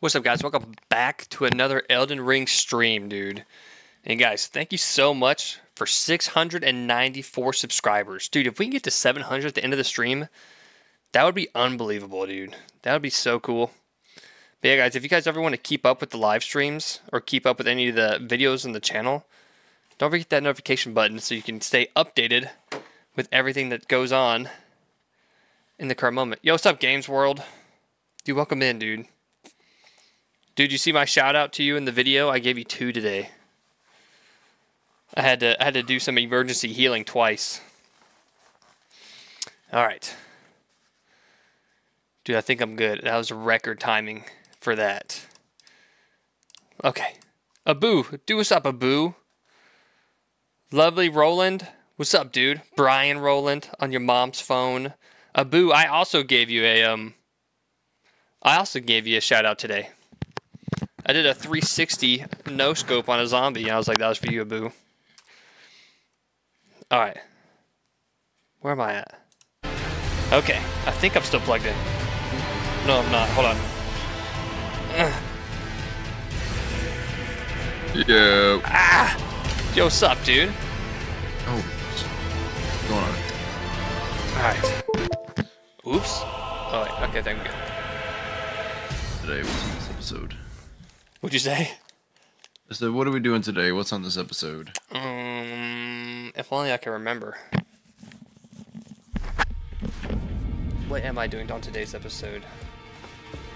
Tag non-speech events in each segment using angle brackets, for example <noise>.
What's up, guys? Welcome back to another Elden Ring stream, dude. And guys, thank you so much for 694 subscribers. Dude, if we can get to 700 at the end of the stream, that would be unbelievable, dude. That would be so cool. But yeah, guys, if you guys ever want to keep up with the live streams or keep up with any of the videos on the channel, don't forget that notification button so you can stay updated with everything that goes on in the current moment. Yo, what's up, Games World? Dude, welcome in, dude. Dude, you see my shout out to you in the video? I gave you two today. I had to I had to do some emergency healing twice. All right. Dude, I think I'm good. That was record timing for that. Okay. Abu, do what's up, Abu? Lovely Roland. What's up, dude? Brian Roland on your mom's phone. Abu, I also gave you a um I also gave you a shout out today. I did a 360 no scope on a zombie, and I was like, that was for you, Abu. All right. Where am I at? Okay, I think I'm still plugged in. No, I'm not. Hold on. Yo. Ah! Yo, what's up, dude? Oh. What's going on? Alright. Oops. Oh, wait. Okay, thank you. Today, on this episode? What'd you say? I said, what are we doing today? What's on this episode? Um, if only I can remember. What am I doing on today's episode?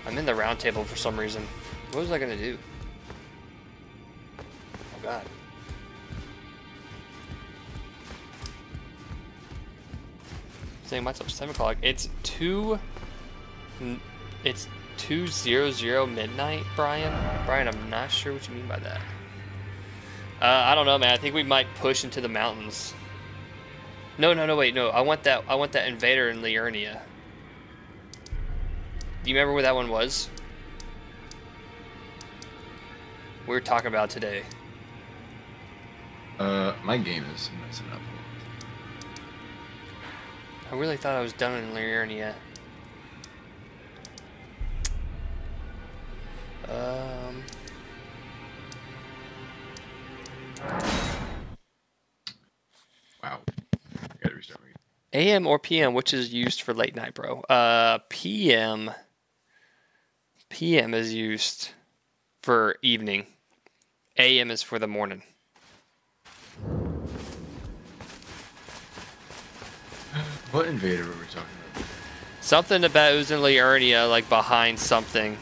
I'm in the round table for some reason. What was I gonna do? Oh god. Saying myself seven o'clock. It's two. It's two zero zero midnight, Brian. Brian, I'm not sure what you mean by that. Uh, I don't know, man. I think we might push into the mountains. No, no, no. Wait, no. I want that. I want that invader in Liurnia. Do you remember where that one was? We were talking about today. Uh, my game is messing up. I really thought I was done in Liurnia. Um. Wow. I gotta restart my. AM or PM, which is used for late night, bro? Uh, PM. PM is used for evening. AM is for the morning. What invader were we talking about? Something about it was in Liurnia, like behind something.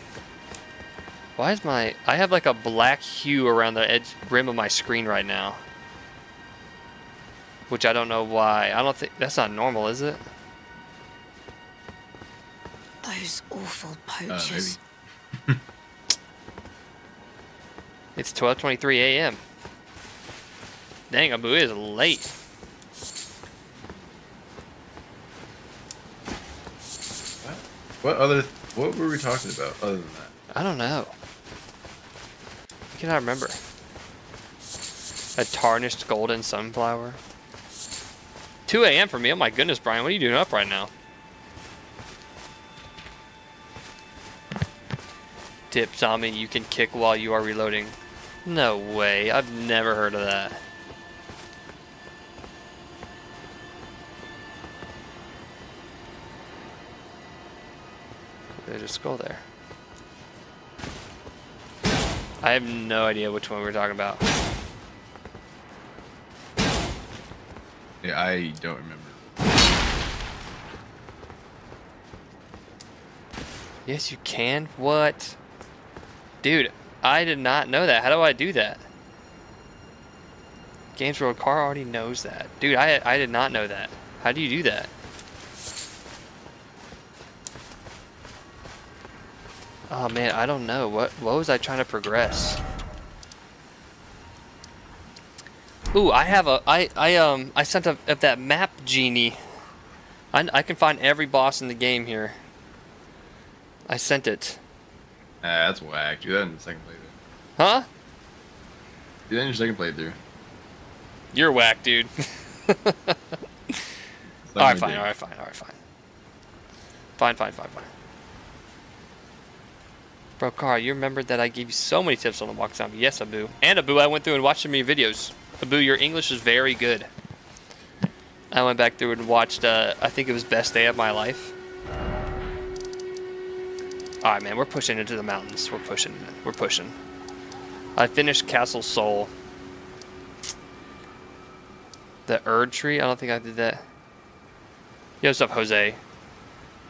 Why is my... I have like a black hue around the edge rim of my screen right now. Which I don't know why. I don't think... That's not normal, is it? Those awful Uh, poachers. <laughs> It's 12:23 a.m. Dang, Abu is late. What other? What were we talking about other than that? I don't know. I cannot remember. A tarnished golden sunflower. 2 a.m. for me. Oh my goodness, Brian. What are you doing up right now? Tip zombie you can kick while you are reloading. No way. I've never heard of that. There's a skull there. I have no idea which one we're talking about. Yeah, I don't remember. Yes, you can. What? Dude, I did not know that. How do I do that? Games World Car already knows that. Dude, I, I did not know that. How do you do that? Oh man, I don't know. What what was I trying to progress? Ooh, I have a I I um I sent a of that map genie. I I can find every boss in the game here. I sent it. Ah, that's whack. Do that in the second playthrough. Huh? Do that in your second playthrough. You're whack, dude. <laughs> All right, fine. All right, fine. All right, fine. Fine, fine, fine, fine. Bro, Carl, you remember that I gave you so many tips on the walk zombie. Yes, Abu. And Abu, I went through and watched some of your videos. Abu, your English is very good. I went back through and watched, uh, I think it was Best Day of My Life. Alright, man, we're pushing into the mountains. We're pushing. We're pushing. I finished Castle Sol. The Erd Tree? I don't think I did that. Yo, what's up, Jose?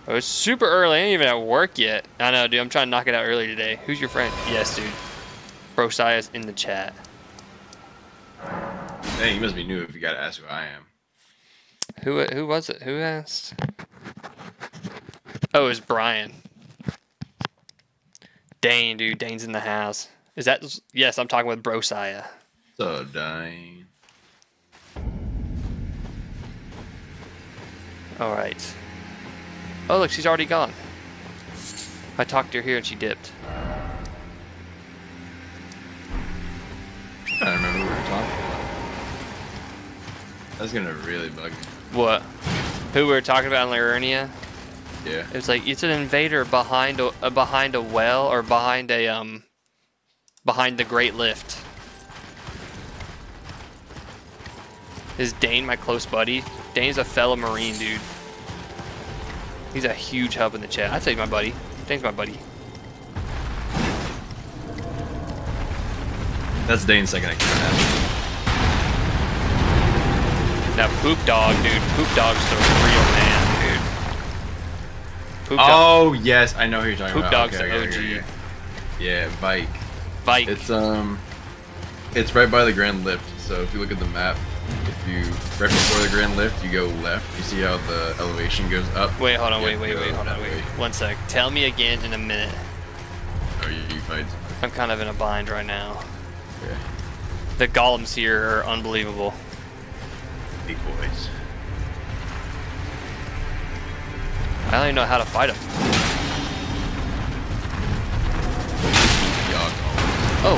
Oh, it's super early. I ain't even at work yet. I know, dude. I'm trying to knock it out early today. Who's your friend? Yes, dude. Bro Sia's in the chat. Hey, you must be new if you gotta ask who I am. Who who was it? Who asked? Oh, it was Brian. Dane, dude. Dane's in the house. Is that? Yes, I'm talking with Bro Sia. So dang. All right. Oh, look, she's already gone. I talked to her here and she dipped. I don't remember what we were talking about. That's gonna really bug me. What? Who we were talking about in Liurnia? Yeah. It was like it's an invader behind a uh, behind a well or behind a um behind the Great Lift. Is Dane my close buddy? Dane's a fellow Marine, dude. He's a huge help in the chat. I'd say my buddy. Dane's my buddy. That's Dane's second account. Now Poop Dog, dude. Poop Dog's the real man, dude. Poop Dog. Oh yes, I know who you're talking Poop about. Poop dog's Okay, the okay, OG. okay. Yeah, bike. Bike. It's um, it's right by the Grand Lift. So if you look at the map, if you right before the Grand Lift, you go left. You see how the elevation goes up. Wait, hold on, wait, wait, wait, hold on, wait. way. One sec. Tell me again in a minute. Oh, you, you. I'm kind of in a bind right now. Okay. The golems here are unbelievable. Big boys. I don't even know how to fight them. Oh,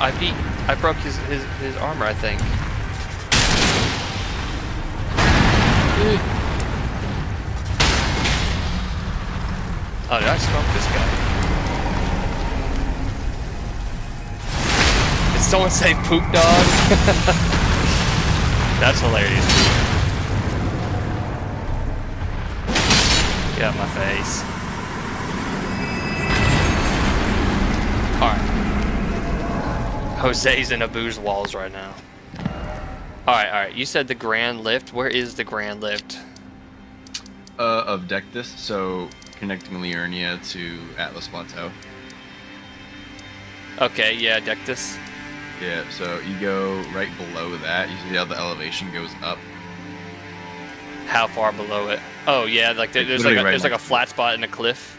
I beat, I broke his, his, his armor, I think. Oh, did I smoke this guy? Did someone say poop dog? <laughs> That's hilarious. Get out of my face. Alright. Jose's in Abu's walls right now. Alright, alright. You said the Grand Lift. Where is the Grand Lift? Uh, of Dectus, so connecting Liurnia to Altus Plateau. Okay, yeah, Dectus. Yeah, so you go right below that. You see how the elevation goes up. How far below it? Oh yeah, like there, there's like a, right there's like a flat spot in a cliff.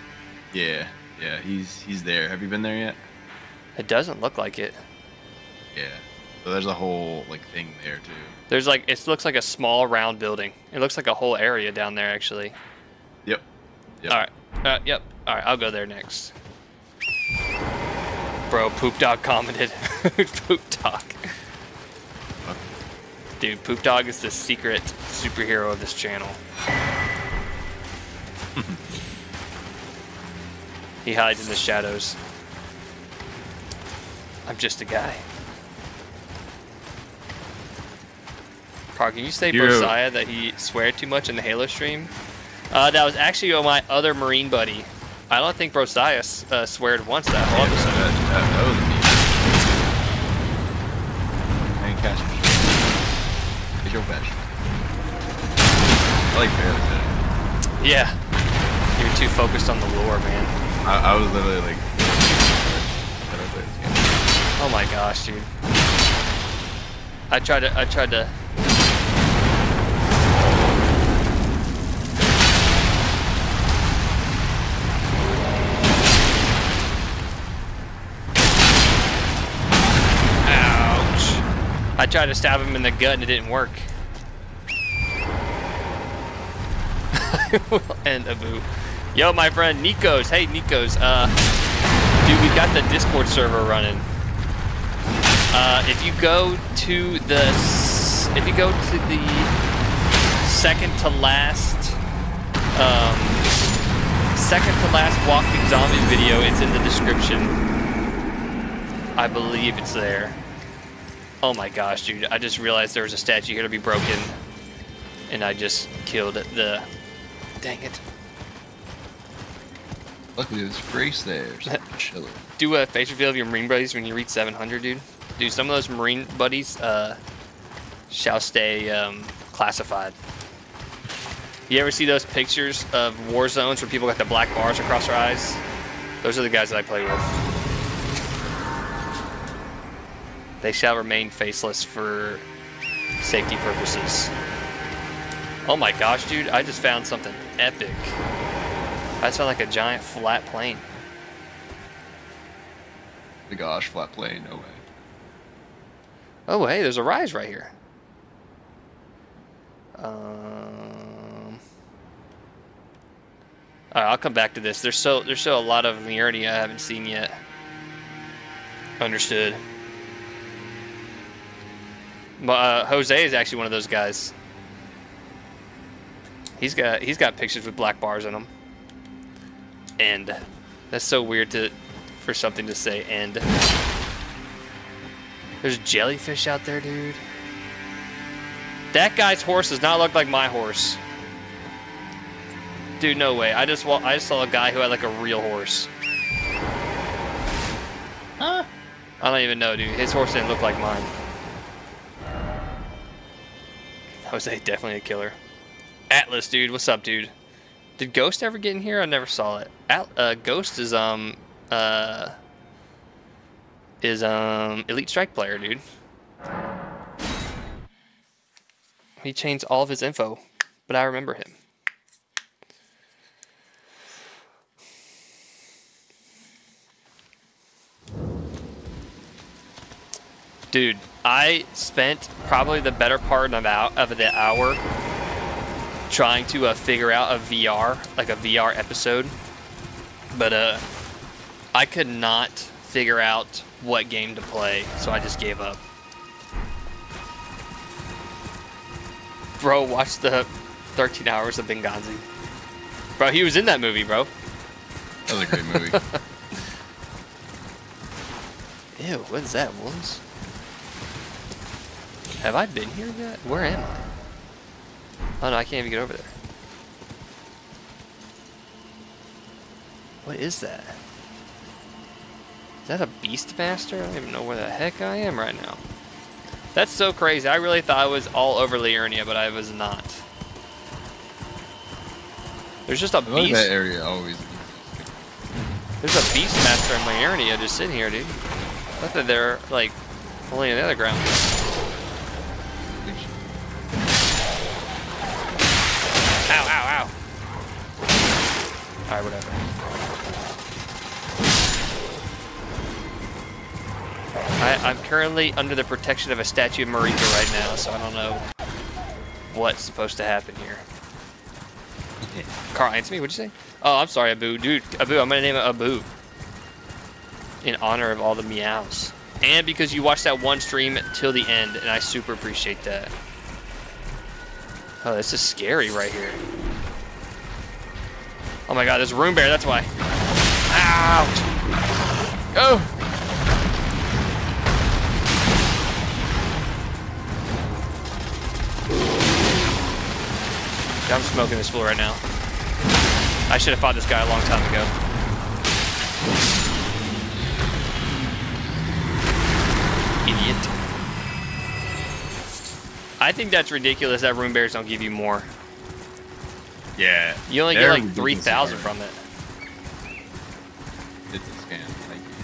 Yeah, yeah, he's he's there. Have you been there yet? It doesn't look like it. Yeah. So there's a whole like thing there too. There's like it looks like a small round building. It looks like a whole area down there actually. Yep. Yep. All right. Uh, yep. All right. I'll go there next. Bro, poop dog commented. <laughs> poop dog. Dude, poop dog is the secret superhero of this channel. <laughs> he hides in the shadows. I'm just a guy. Can you say Josiah that he swear too much in the Halo stream? Uh, that was actually my other Marine buddy. I don't think Brosiah uh, sweared once that whole Yeah, episode. that, that, that was me. I ain't catching shit. Get your fish. I like barely did it. Yeah. You're too focused on the lore, man. I, I was literally like. I don't play this game. Oh my gosh, dude. I tried to. I tried to. Ouch. I tried to stab him in the gut and it didn't work. <laughs> and Abu. Yo, my friend Nikos. Hey, Nikos. Uh, dude, we got the Discord server running. Uh, if you go to the, if you go to the second to last um, second to last walking zombie video. It's in the description. I believe it's there. Oh my gosh, dude. I just realized there was a statue here to be broken. And I just killed the... Dang it. Luckily, there's Grace there. So <laughs> chilling. Do a face reveal of your Marine buddies when you reach 700, dude. Dude, some of those Marine buddies uh, shall stay um, classified. You ever see those pictures of war zones where people got the black bars across their eyes? Those are the guys that I play with. They shall remain faceless for safety purposes. Oh my gosh, dude, I just found something epic. I just found like a giant flat plane. The gosh, flat plane, no way. Oh, hey, there's a rise right here. Um, all right, I'll come back to this. There's so there's still a lot of Liurnia I haven't seen yet. Understood. But, uh, Jose is actually one of those guys. He's got he's got pictures with black bars in them. And that's so weird to for something to say and. There's jellyfish out there, dude. That guy's horse does not look like my horse. Dude, no way. I just I just saw a guy who had like a real horse. Huh? I don't even know, dude. His horse didn't look like mine. Jose, definitely a killer. Atlas, dude. What's up, dude? Did Ghost ever get in here? I never saw it. At, uh, Ghost is, um, uh, is, um, Elite Strike player, dude. He changed all of his info, but I remember him. Dude, I spent probably the better part of, of the hour trying to uh, figure out a VR, like a VR episode. But uh, I could not figure out what game to play, so I just gave up. Bro, watch the 13 Hours of Benghazi. Bro, he was in that movie, bro. That was a great movie. <laughs> Ew, what is that, Wolves? Have I been here yet? Where am I? Oh no, I can't even get over there. What is that? Is that a Beastmaster? I don't even know where the heck I am right now. That's so crazy. I really thought I was all over Liurnia, but I was not. There's just a like beast. that area always. There's a Beastmaster in Liurnia just sitting here, dude. I thought they're like only on the other ground. Ow, ow, ow. Alright, whatever. I, I'm currently under the protection of a statue of Marika right now, so I don't know what's supposed to happen here. Carl, answer me. What'd you say? Oh, I'm sorry, Abu. Dude, Abu, I'm gonna name it Abu. In honor of all the meows. And because you watched that one stream till the end, and I super appreciate that. Oh, this is scary right here. Oh my god, there's a room bear, that's why. Ouch! Go! I'm smoking this fool right now. I should have fought this guy a long time ago. Idiot. I think that's ridiculous that room bears don't give you more. Yeah. You only get like 3,000 from it. It's a scam. Thank you.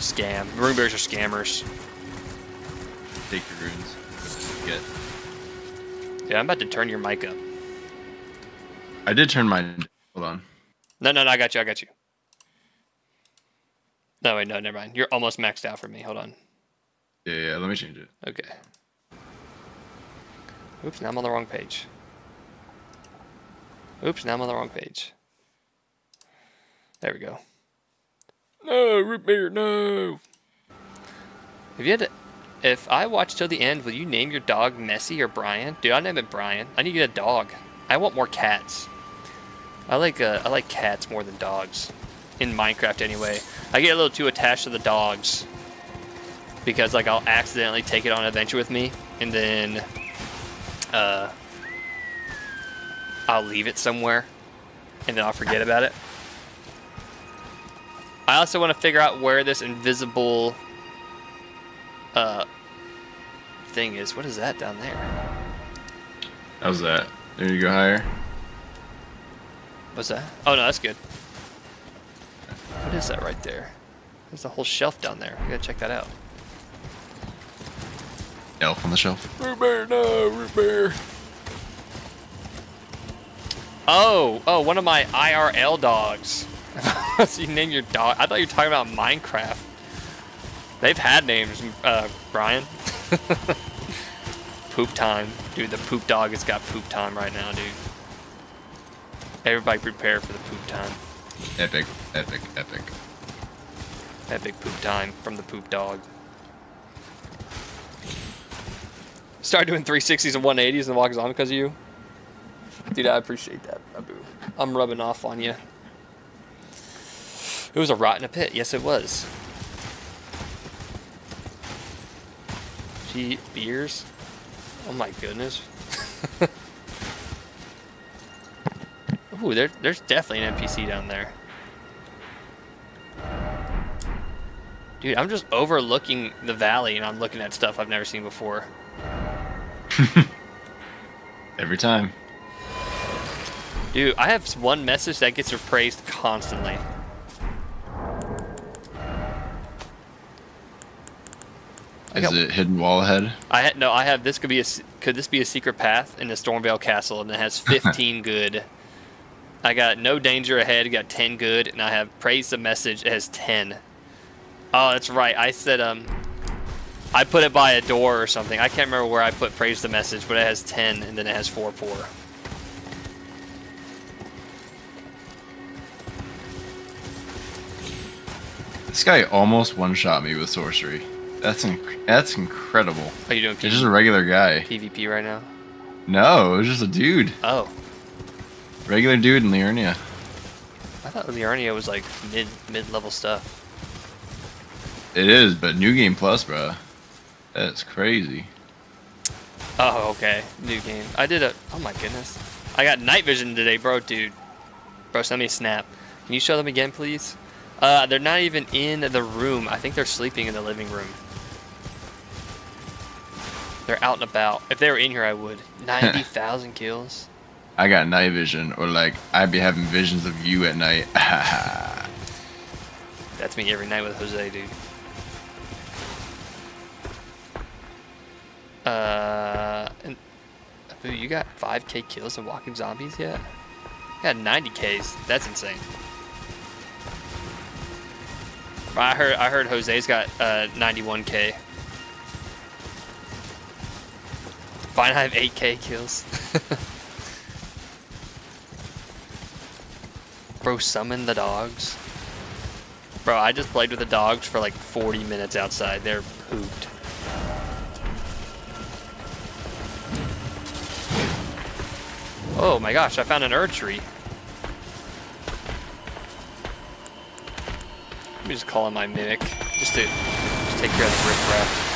Scam. Room bears are scammers. Take your runes. Get. Yeah, I'm about to turn your mic up. I did turn mine. Hold on. No, no, no, I got you, I got you. No, wait, no, never mind. You're almost maxed out for me. Hold on. Yeah, yeah. Let me change it. Okay. Oops, now I'm on the wrong page. Oops, now I'm on the wrong page. There we go. No, root beer, no. If you had to, if I watch till the end, will you name your dog Messi or Brian? Dude, I name it Brian. I need to get a dog. I want more cats. I like uh, I like cats more than dogs, in Minecraft anyway. I get a little too attached to the dogs because like I'll accidentally take it on an adventure with me, and then uh, I'll leave it somewhere, and then I'll forget about it. I also want to figure out where this invisible uh, thing is. What is that down there? How's that? There you go higher. What's that? Oh no, that's good. What is that right there? There's a whole shelf down there. We gotta check that out. Elf on the shelf. Root beer, no, root beer. Oh, oh, one of my IRL dogs. <laughs> so you name your dog. I thought you were talking about Minecraft. They've had names, uh, Brian. <laughs> poop time. Dude, the poop dog has got poop time right now, dude. Everybody prepare for the poop time. Epic, epic, epic. Epic poop time from the poop dog. Start doing 360s and 180s and walk on because of you. Dude, I appreciate that, Abu. I'm rubbing off on you. It was a rot in a pit. Yes, it was. Gee, beers? Oh my goodness. <laughs> Ooh, there, there's definitely an NPC down there. Dude, I'm just overlooking the valley and I'm looking at stuff I've never seen before. <laughs> Every time. Dude, I have one message that gets appraised constantly. Is got- it hidden wall ahead? I had no. I have this. Could be a. Could this be a secret path in the Stormveil Castle? And it has <laughs> 15 good. I got no danger ahead. Got 10 good, and I have praise the message. It has 10. Oh, that's right. I said um. I put it by a door or something. I can't remember where I put praise the message, but it has 10, and then it has four poor. This guy almost one-shot me with sorcery. That's inc- that's incredible. Are you doing He's just a regular guy. PvP right now? No, it was just a dude. Oh, Regular dude in Liurnia. I thought Liurnia was like mid mid level stuff. It is, but New Game Plus, bro. That's crazy. Oh, okay. New game. I did a. Oh my goodness. I got night vision today, bro, dude. Bro, send me a snap. Can you show them again, please? Uh, they're not even in the room. I think they're sleeping in the living room. They're out and about. If they were in here, I would. <laughs> 90,000 kills. I got night vision, or like I'd be having visions of you at night. <laughs> That's me every night with Jose, dude. Uh, and Abu, you got 5k kills in Walking Zombies yet? You got 90ks. That's insane. I heard I heard Jose's got uh, 91k. Fine, I have 8k kills. <laughs> Bro, summon the dogs. Bro, I just played with the dogs for like 40 minutes outside. They're pooped. Oh my gosh, I found an Erd tree. Let me just call in my mimic. Just to just take care of the riffraff.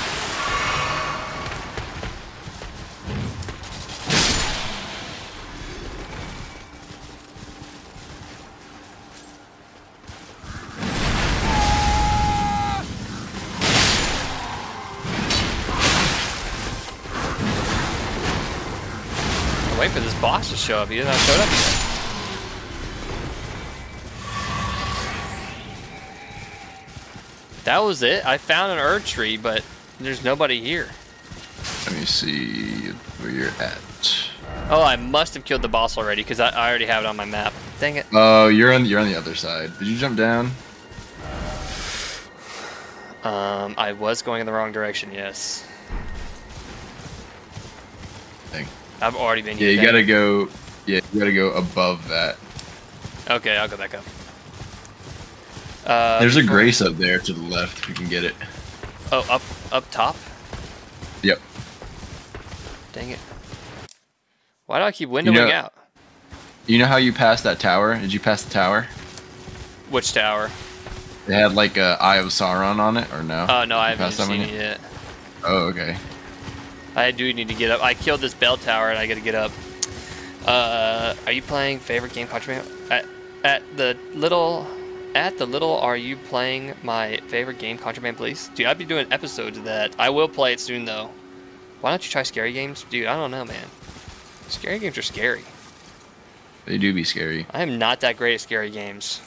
Show up. He hasn't showed up yet. That was it. I found an Erd tree, but there's nobody here. Let me see where you're at. Oh, I must have killed the boss already because I, I already have it on my map. Dang it. Oh, you're on you're on the other side. Did you jump down? Um, I was going in the wrong direction. Yes, I've already been Yeah, you gotta go. Yeah, you gotta go above that. Okay, I'll go back up. Uh, There's a grace up there to the left. If you can get it. Oh, up, up top. Yep. Dang it. Why do I keep windowing know- out? You know how you passed that tower? Did you pass the tower? Which tower? It had like a Eye of Sauron on it, or no? Oh no, I haven't seen it yet. Oh, okay. I do need to get up. I killed this bell tower and I gotta get up. Uh, are you playing favorite game contraband? At, at the little, at the little, are you playing my favorite game contraband, please? Dude, I'd be doing episodes of that. I will play it soon though. Why don't you try scary games? Dude, I don't know, man. Scary games are scary. They do be scary. I am not that great at scary games.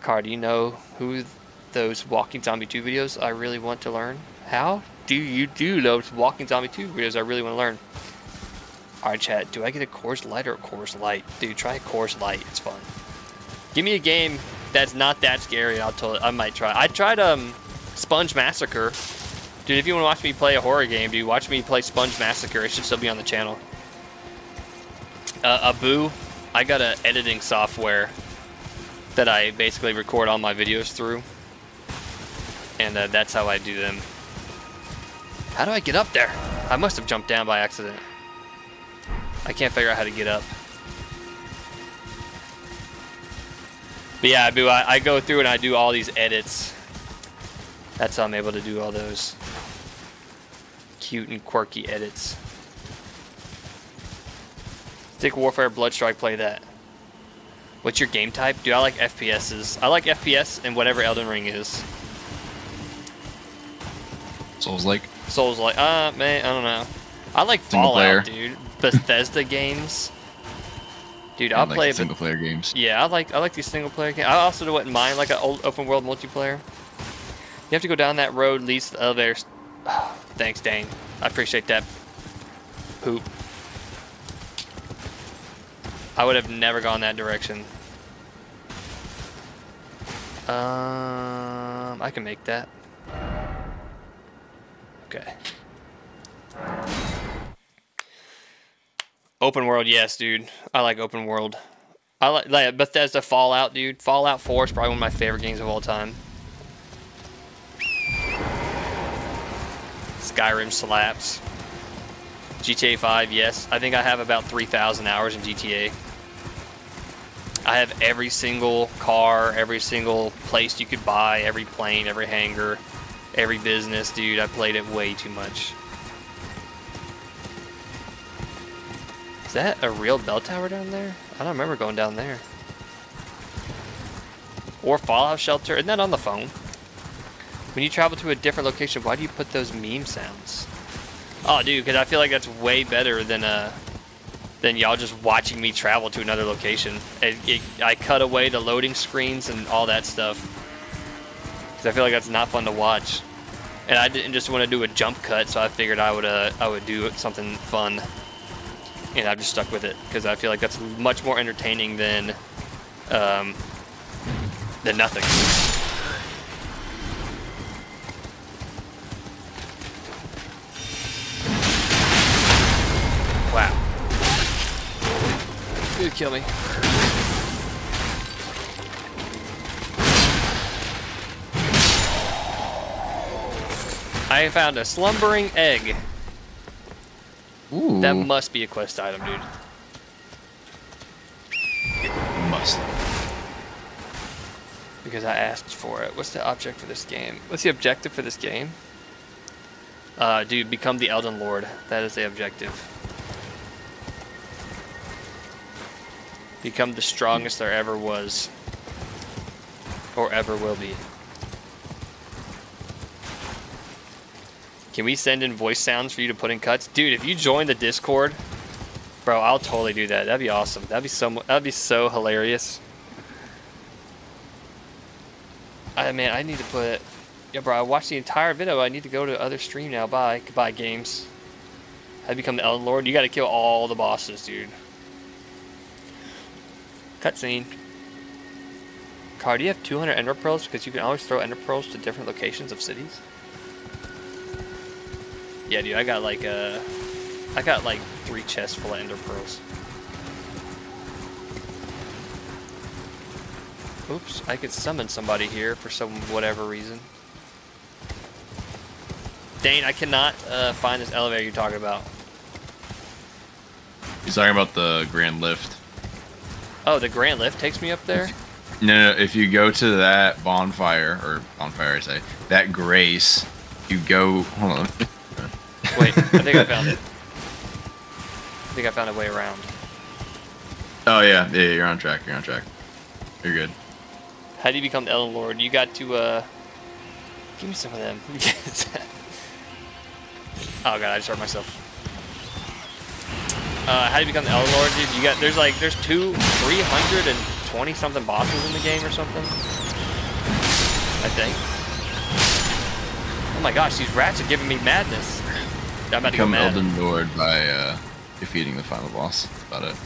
Car, do you know who those Walking Zombie 2 videos I really want to learn? How do you do those Walking Zombie 2 videos I really want to learn? Alright, chat, do I get a Course Light or a Course Light? Dude, try a Course Light. It's fun. Give me a game that's not that scary. I'll tell I might try. I tried um Sponge Massacre. Dude, if you want to watch me play a horror game, dude, watch me play Sponge Massacre. It should still be on the channel. Uh, Abu, I got a editing software that I basically record all my videos through, and uh, that's how I do them. How do I get up there? I must have jumped down by accident. I can't figure out how to get up. But yeah, Abu, I, I go through and I do all these edits. That's how I'm able to do all those cute and quirky edits. Stick Warfare, Bloodstrike, play that. What's your game type? Dude, I like FPSs. I like FPS and whatever Elden Ring is. Souls like. Souls like, uh, man, I don't know. I like Single Fallout, player. dude. Bethesda <laughs> games. Dude, I'll like play. single player games. Yeah, I like I like these single player games. I also wouldn't mind like an old open world multiplayer. You have to go down that road, leads to the elevators. <sighs> Thanks, Dane. I appreciate that. Poop. I would have never gone that direction. Um, I can make that. Okay. Open world, yes, dude. I like open world. I like, like Bethesda Fallout, dude. Fallout 4 is probably one of my favorite games of all time. Skyrim slaps. GTA 5, yes. I think I have about 3,000 hours in GTA. I have every single car, every single place you could buy, every plane, every hangar, every business, dude. I played it way too much. Is that a real bell tower down there? I don't remember going down there. Or Fallout Shelter. Isn't that on the phone? When you travel to a different location, why do you put those meme sounds? Oh, dude, because I feel like that's way better than uh, than y'all just watching me travel to another location. It, it, I cut away the loading screens and all that stuff. Because I feel like that's not fun to watch. And I didn't just want to do a jump cut, so I figured I would uh, I would do something fun and I've just stuck with it because I feel like that's much more entertaining than um, than nothing. Wow. Dude, kill me. I found a slumbering egg. Ooh. That must be a quest item, dude. must. Because I asked for it. What's the object for this game? What's the objective for this game? Uh, dude, become the Elden Lord. That is the objective. Become the strongest there ever was. Or ever will be. Can we send in voice sounds for you to put in cuts? Dude, if you join the Discord, bro, I'll totally do that. That'd be awesome. That'd be so that'd be so hilarious. I mean, I need to put Yeah, bro, I watched the entire video. I need to go to other stream now. Bye. Goodbye, games. I become the Elden Lord. You gotta kill all the bosses, dude. Cutscene. Car, do you have 200 Ender Pearls? Because you can always throw Ender Pearls to different locations of cities. Yeah, dude, I got like uh, I got like three chests full of Ender Pearls. Oops, I could summon somebody here for some whatever reason. Dane, I cannot uh, find this elevator you're talking about. He's talking about the Grand Lift. Oh, the Grand Lift takes me up there? No, no, if you go to that bonfire, or bonfire, I say, that grace, you go. Hold on. <laughs> Wait, I think I <laughs> found it. I think I found a way around. Oh, yeah, yeah, you're on track. You're on track. You're good. How do you become the Elden Lord? You got to, uh. Give me some of them. <laughs> oh god, I just hurt myself. Uh, how do you become the Elden Lord, dude? You got there's like there's two, three hundred and twenty something bosses in the game or something. I think. Oh my gosh, these rats are giving me madness. I'm about to go Become mad. Elden Lord by uh, defeating the final boss. That's about it.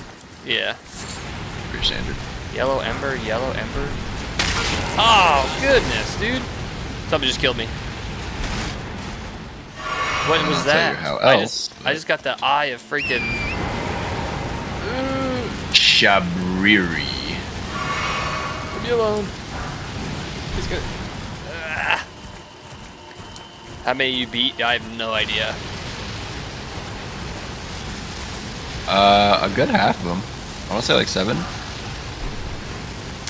Yeah. Pretty standard. Yellow Ember, Yellow Ember. Oh, goodness, dude. Something just killed me. What I'm was that? how I else, just, I just got the eye of freaking. Shabriri. Leave me alone. He's good. Ah. How many you beat? I have no idea. Uh, a good half of them. I want to say like seven,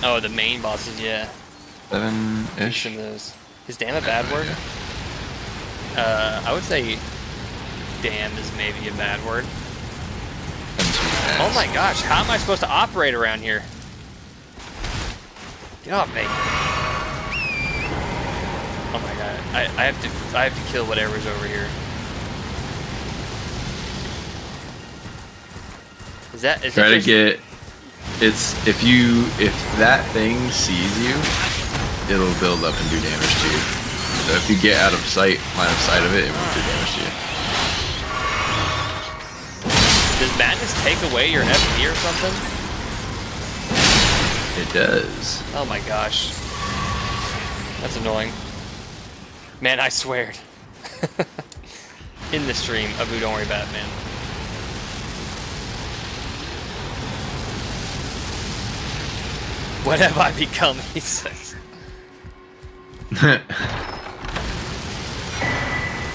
Oh, the main bosses, yeah. seven-ish. Of those. Is damn a bad word? Uh, I would say damn is maybe a bad word. Oh my gosh, how am I supposed to operate around here? Get off me. Oh my god, I, I have to I have to kill whatever's over here. Is that is Try to get. It's if you if that thing sees you, it'll build up and do damage to you. So if you get out of sight, line of sight of it, it won't do damage to you. Does madness take away your FP or something? It does. Oh my gosh. That's annoying. Man, I sweared. <laughs> In the stream, Abu, don't worry about it, man. What have I become? He says. <laughs>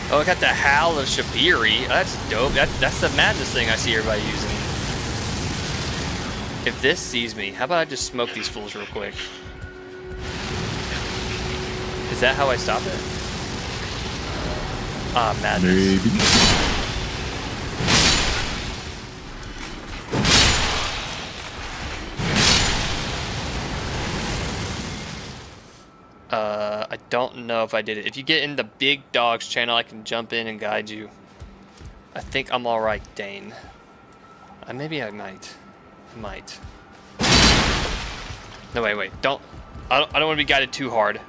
Oh, I got the Howl of Shabriri. That's dope. That, that's the madness thing I see everybody using. If this sees me, how about I just smoke these fools real quick? Is that how I stop it? Ah, madness. Maybe. Uh, I don't know if I did it. If you get in the Big Dogs channel, I can jump in and guide you. I think I'm alright, Dane. Uh, maybe I might. Might. No, wait, wait. Don't. I don't, I don't want to be guided too hard.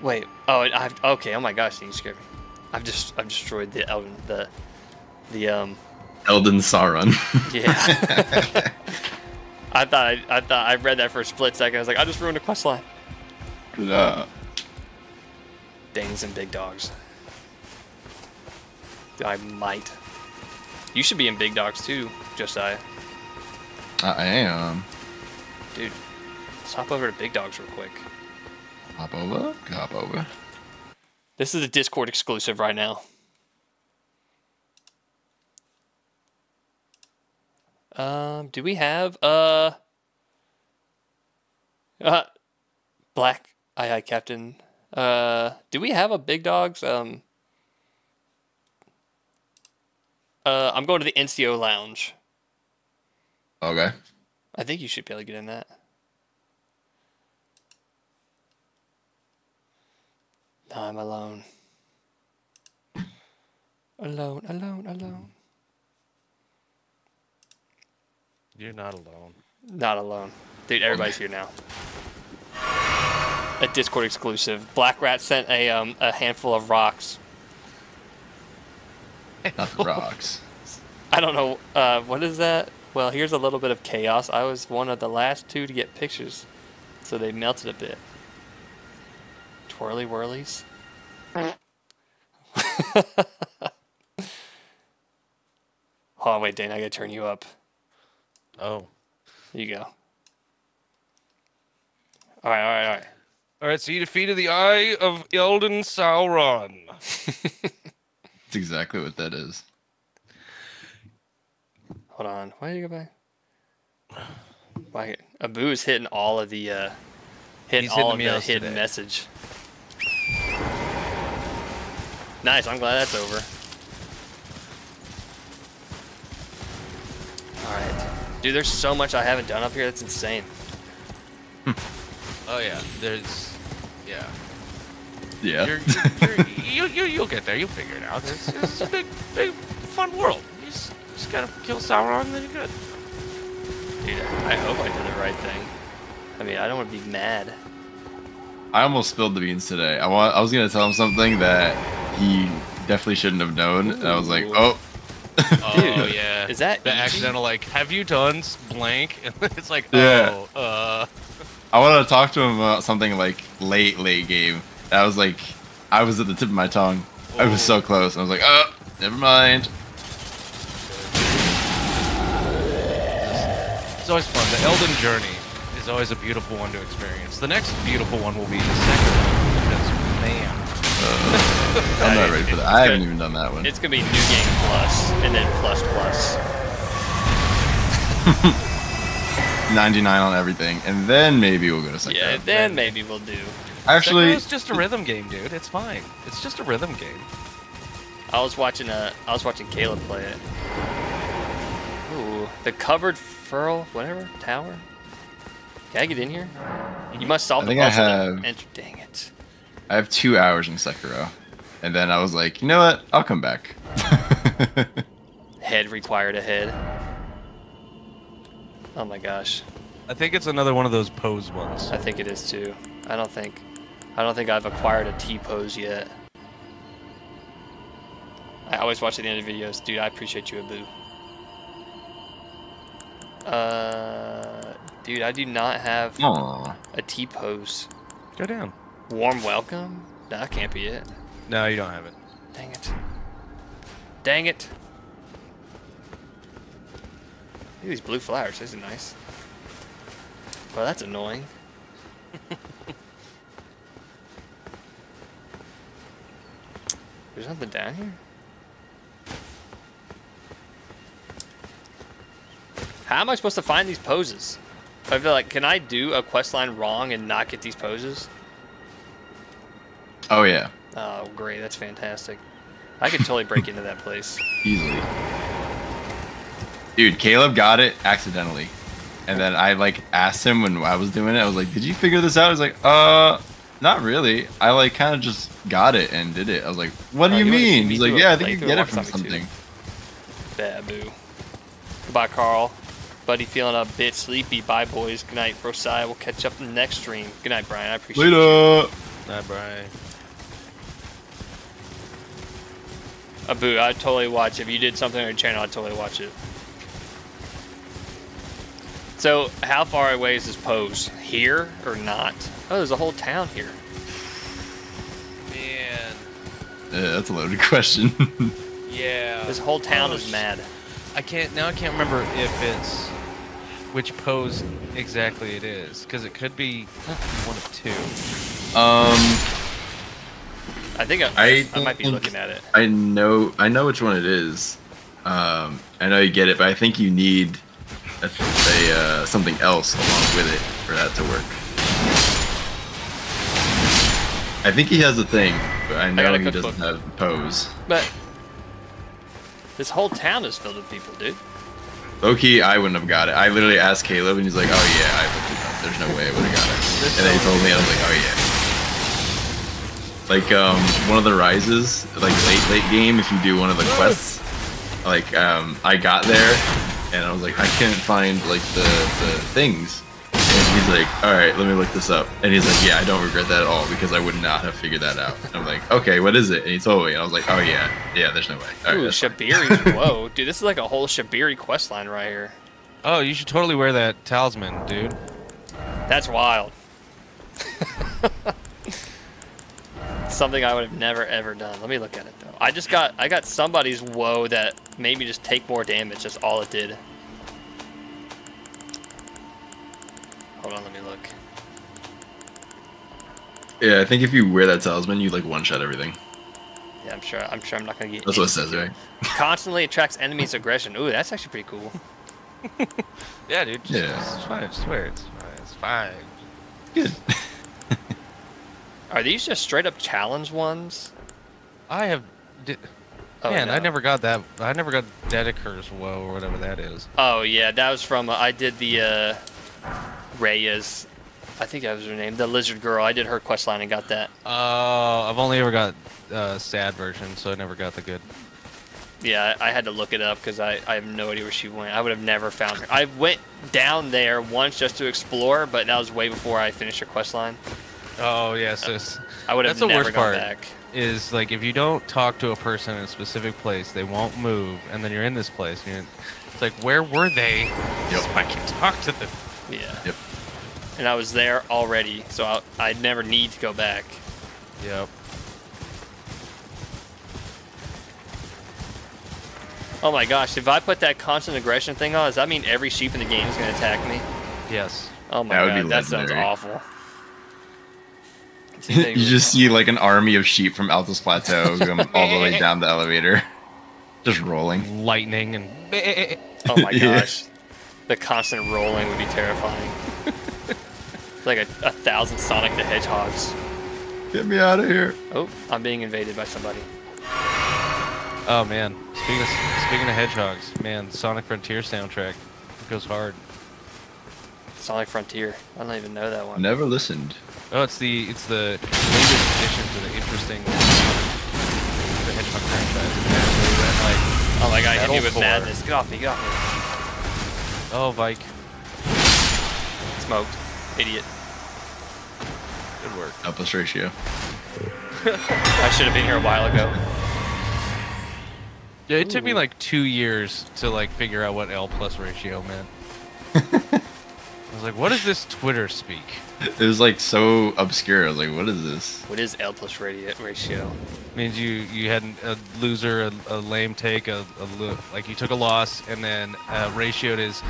Wait. Oh, I've. Okay. Oh my gosh, you scared me. I've just. I've destroyed the Elden. The. The um. Elden Sauron. <laughs> Yeah. <laughs> <laughs> I thought I, I thought I read that for a split second. I was like, I just ruined a quest line. Uh, Danes and big dogs. I might. You should be in big dogs too, Josiah. I am. Dude, let's hop over to big dogs real quick. Hop over. Hop over. This is a Discord exclusive right now. Um, do we have uh, uh Black Aye Aye Captain? Uh, do we have a big dogs? Um, uh, I'm going to the NCO lounge. Okay. I think you should be able to get in that. No, I'm alone. Alone, alone, alone. You're not alone. Not alone. Dude, everybody's here now. A Discord exclusive. Black Rat sent a um a handful of rocks. Not the <laughs> rocks. I don't know uh what is that? Well, here's a little bit of chaos. I was one of the last two to get pictures. So they melted a bit. Twirly whirlies. <laughs> Hold on, wait, Dane, I gotta turn you up. Oh. There you go. Alright, alright, alright. All right, so you defeated the Eye of Elden Sauron. <laughs> That's exactly what that is. Hold on. Why did you go back? Why Abu is hitting all of the uh hitting He's all hitting of the hidden today. message. Nice, I'm glad that's over. Alright. Dude, there's so much I haven't done up here, that's insane. Oh yeah, there's, yeah. Yeah. You're, you're, you you you'll get there. You'll figure it out. It's, it's a big, big, fun world. You just, just gotta kill Sauron, and then you're good. Dude, I hope I did the right thing. I mean, I don't want to be mad. I almost spilled the beans today. I want. I was gonna tell him something that he definitely shouldn't have known. And I was like, Ooh. oh. Oh <laughs> yeah. Is that the easy? accidental like? Have you done blank? <laughs> And it's like, Yeah. oh, uh. I wanted to talk to him about something like late, late game. I was like, I was at the tip of my tongue. I was so close. I was like, oh, never mind. It's always fun. The Elden Journey is always a beautiful one to experience. The next beautiful one will be the second one because man, <laughs> I'm not ready for that. I haven't even done that one. It's gonna be new game plus and then plus plus. <laughs> 99 on everything, and then maybe we'll go to Sekiro. Yeah, then maybe we'll do. Actually, it's just a rhythm game, dude. It's fine. It's just a rhythm game. I was watching uh I was watching Caleb play it. Ooh, the covered furl, whatever tower. Can I get in here? You must solve I the think I puzzle. to have- Enter. Dang it. I have two hours in Sekiro, and then I was like, you know what? I'll come back. <laughs> Head required a head. Oh my gosh. I think it's another one of those pose ones. I think it is too. I don't think I don't think I've acquired a T pose yet. I always watch at the end of videos. Dude, I appreciate you, Abu. Uh dude, I do not have Aw. a T pose. Go down. Warm welcome? That can't be it. No, you don't have it. Dang it. Dang it. Look at these blue flowers. These are nice. Well, that's annoying. <laughs> There's nothing down here? How am I supposed to find these poses? I feel like, can I do a quest line wrong and not get these poses? Oh yeah, Oh, great. That's fantastic. I could totally break into that place. <laughs> easily. Dude, Caleb got it accidentally, and then I like asked him when I was doing it. I was like, "Did you figure this out?" He's like, "Uh, not really. I like kind of just got it and did it." I was like, "What do Oh, you you mean?" He's like, "Yeah, I think you playthrough? get it Watch from something too. Babu. Goodbye, Carl. Buddy feeling a bit sleepy. Bye, boys. Good night, Brosai. We'll catch up in the next stream. Good night, Brian. I appreciate you. Later. Nah, Brian. Abu, I'd totally watch. If you did something on your channel, I'd totally watch it. So, how far away is this pose? Here or not? Oh, there's a whole town here. Man. Yeah, that's a loaded <laughs> question. Yeah. This whole town Oh, is mad. I can't now. I can't remember if it's which pose exactly it is because it could be one of two. um, I think I, I I might be looking at it. I know, I know which one it is. Um, I know you get it, but I think you need a, a uh, something else along with it for that to work. I think he has a thing, but I know a he doesn't cookbook. have pose. But this whole town is filled with people, dude. Loki, I wouldn't have got it. I literally asked Caleb, and he's like, "Oh yeah, I looked it up. There's no way I would have got it." And then he told me, I was like, "Oh yeah." Like um, one of the rises, like late late game, if you do one of the quests, like um, I got there, and I was like, I can't find like the the things. And he's like, all right, let me look this up. And he's like, yeah, I don't regret that at all because I would not have figured that out. And I'm like, okay, what is it? And he told me, and I was like, oh yeah, yeah, there's no way. All right, Ooh, that's fine. Shabriri. <laughs> Whoa, dude, this is like a whole Shabriri quest line right here. Oh, you should totally wear that talisman, dude. That's wild. <laughs> Something I would have never ever done. Let me look at it though. I just got I got somebody's woe that made me just take more damage. That's all it did. Hold on, let me look. Yeah, I think if you wear that talisman, you like one shot everything. Yeah, I'm sure. I'm sure I'm not gonna get. That's what it says, right? <laughs> Constantly attracts enemies' aggression. Ooh, that's actually pretty cool. <laughs> Yeah, dude. Just, Yeah. It's fine. I swear, it's fine. It's fine. Good. <laughs> Are these just straight up challenge ones? I have. Di- Oh, Man, I never got that. I never got Daedicar's woe or whatever that is. Oh yeah, that was from. Uh, I did the uh, Reyes. I think that was her name. The lizard girl. I did her quest line and got that. Oh, I've only ever got uh, sad version, so I never got the good. Yeah, I, had to look it up because I, I have no idea where she went. I would have never found her. I went down there once just to explore, but that was way before I finished her quest line. Oh yes, yes. I would have That's the never worst gone part. back. Is like if you don't talk to a person in a specific place, they won't move, and then you're in this place. And you're, it's like, where were they? Yep. So <laughs> I can talk to them. Yeah. Yep. And I was there already, so I, I'd never need to go back. Yep. Oh my gosh, if I put that constant aggression thing on, does that mean every sheep in the game is going to attack me? Yes. Oh my That god, be that sounds awful. <laughs> See, they you just see like an army of sheep from Altus Plateau <laughs> come all the way down the elevator, <laughs> just rolling. Lightning and. Oh my Yeah. gosh. The constant rolling would be terrifying. it's like a, a thousand Sonic the Hedgehogs. Get me out of here. Oh, I'm being invaded by somebody. Oh man. Speaking of speaking of hedgehogs, man, Sonic Frontier soundtrack goes hard. Sonic Frontier. I don't even know that one. Never listened. Oh, it's the it's the latest addition to the interesting the Hedgehog franchise. And like, Oh my god, hit me Metal with Four. madness. Get off me, get off me. oh, Vyke. Smoked. Idiot. good work. Helpless ratio. <laughs> I should have been here a while ago. Yeah, it took me like two years to like figure out what L plus ratio meant. <laughs> I was like, what does this Twitter speak? It was like so obscure. I was like, what is this? What is L plus radi- ratio? means you you had a loser, a, a lame take, a, a lo- like you took a loss, and then uh, ratioed is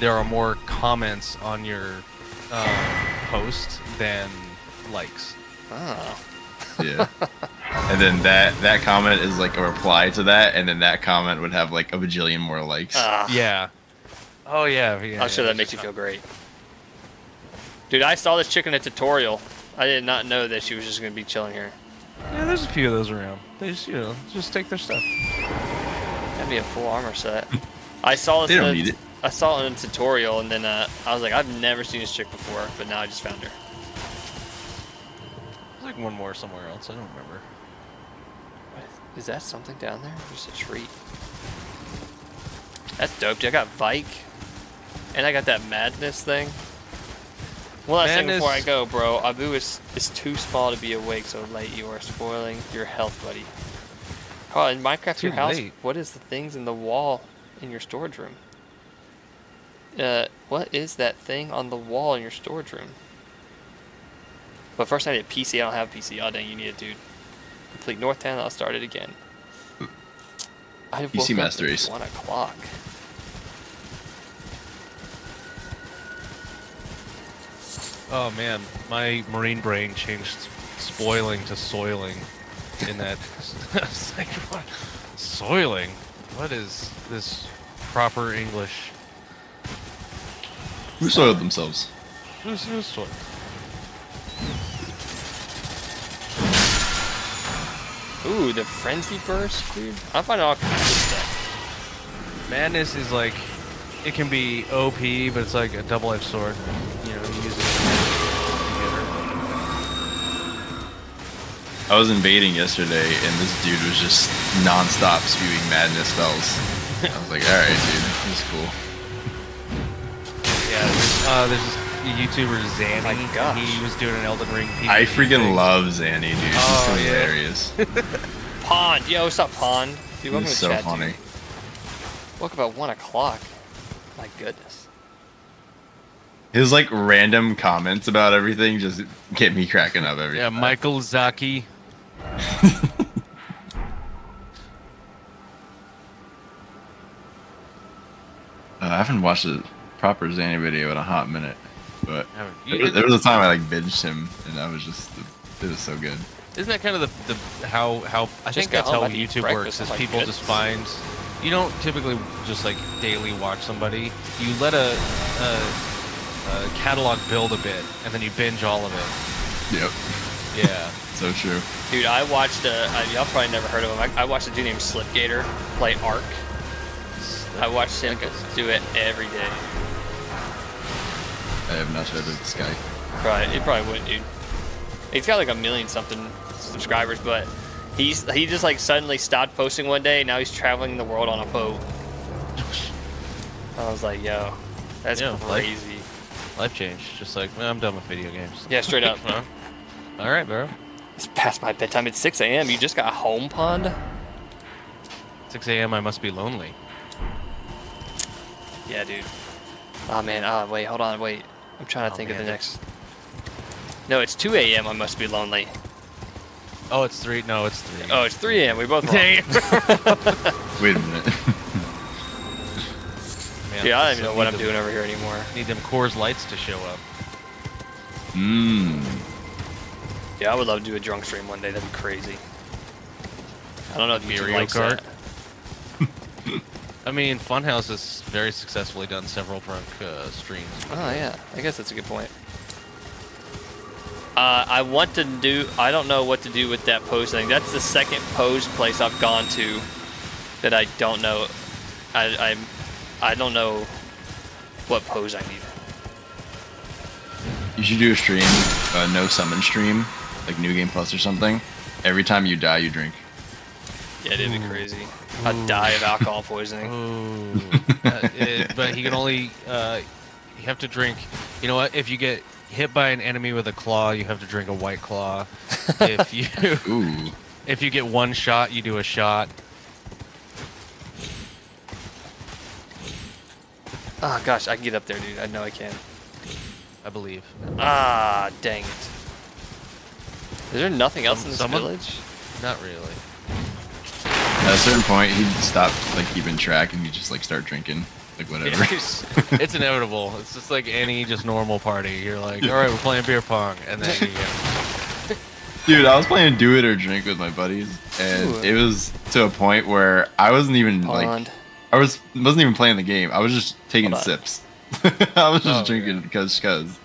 there are more comments on your uh, post than likes. Oh. Yeah. <laughs> and then that that comment is like a reply to that, and then that comment would have like a bajillion more likes. Ah. Yeah. Oh yeah. yeah I'm sure yeah, that makes you feel great. Dude, I saw this chick in a tutorial. I did not know that she was just gonna be chilling here. Yeah, there's a few of those around. They just you know just take their stuff. That'd be a full armor set. I saw this. They don't in a- need it. I saw it in a tutorial, and then uh, I was like, I've never seen this chick before, but now I just found her. There's like one more somewhere else. I don't remember. What is, is that something down there? Or just a treat? That's dope, dude. I got Vyke, and I got that madness thing. One last thing before I go, bro. Abu is is too small to be awake so late. You are spoiling your health, buddy. Oh, in Minecraft, your house. late. What is the things in the wall in your storage room? Uh, what is that thing on the wall in your storage room? But first, I need a PC. I don't have a PC. Oh, dang, you need it, dude. Complete North Town. I'll start it again. I woke PC Master at Race. One o'clock. Oh man, my marine brain changed spoiling to soiling in that. it's like, what? Soiling? What is this proper English? Who soiled themselves? Who's, who's soil? Ooh, the frenzy burst, dude. I find all kinds of stuff. Madness is like, it can be OP, but it's like a double-edged sword. I was invading yesterday, and this dude was just non-stop spewing madness spells. I was like, all right, dude, this is cool. Yeah, there's, uh, there's this YouTuber Zanny. my gosh. He was doing an Elden Ring PvP I freaking thing. love Zanny, dude. He's Oh, yeah. hilarious. <laughs> Pond. Yo, what's up, Pond? Dude, welcome He's to so chat, funny. dude. Woke up at one o'clock. My goodness. His like random comments about everything just get me cracking up every Yeah, time. Michael Zaki. <laughs> Uh, I haven't watched a proper Zanny video in a hot minute, but Haven't- there was, there was a time I like binged him, and I was just it was so good. Isn't that kind of the, the how how I Just think that's how YouTube works is like, people good. just find you don't typically just like daily watch somebody. You let a, a, a catalog build a bit and then you binge all of it. Yep. Yeah. So true. Dude, I watched a. I, y'all probably never heard of him. I, I watched a dude named Slipgator play Ark. I watched him do it every day. I have not heard of this guy. Probably, he probably wouldn't, dude. He's got like a million something subscribers, but he's he just like suddenly stopped posting one day. Now he's traveling the world on a boat. I was like, yo, that's Yeah, like- crazy. Life change. Just like "Well, I'm done with video games. Yeah, straight up. <laughs> Huh? All right, bro. It's past my bedtime. It's 6 a.m. You just got home pond? 6 a.m. I must be lonely. Yeah, dude. Oh man. Oh wait, hold on, wait. I'm trying to Oh, think of the next. No, it's 2 a.m. I must be lonely. Oh, it's three. No, it's three. Oh, it's 3 a.m. We both wrong. <laughs> Wait a minute. <laughs> Man, Dude, I don't even know what I'm them- doing over here anymore. Need them Coors Lights to show up. Mmm. Yeah, I would love to do a drunk stream one day. That'd be crazy. I don't know if YouTube Mario likes Kart? that. <laughs> I mean, Funhouse has very successfully done several drunk uh, streams. Oh yeah, I guess that's a good point. Uh, I want to do. I don't know what to do with that pose thing. That's the second pose place I've gone to that I don't know. I I, I don't know what pose I need. You should do a stream, a no summon stream, like New Game Plus or something. Every time you die, you drink. Yeah, it'd be crazy. I'd die of alcohol poisoning. <laughs> Uh, it- but he can only. Uh, you have to drink. You know what? If you get hit by an enemy with a claw, you have to drink a white claw. if <laughs> you Ooh. if you get one shot, you do a shot. Oh gosh, I can get up there, dude. I know I can. I believe. Ah, dang it. Is there nothing else in this Someone- village? Not really. At a certain point, he'd stop like keeping track and he'd just like start drinking, like <laughs> whatever. It's, it's inevitable. It's just like any just normal party. You're like, all right, we're playing beer pong, and then you get, <laughs> Dude, I was playing Do It or Drink with my buddies, and Ooh. it was to a point where I wasn't even like I was wasn't even playing the game. I was just taking sips. <laughs> I was just Oh, drinking because cause.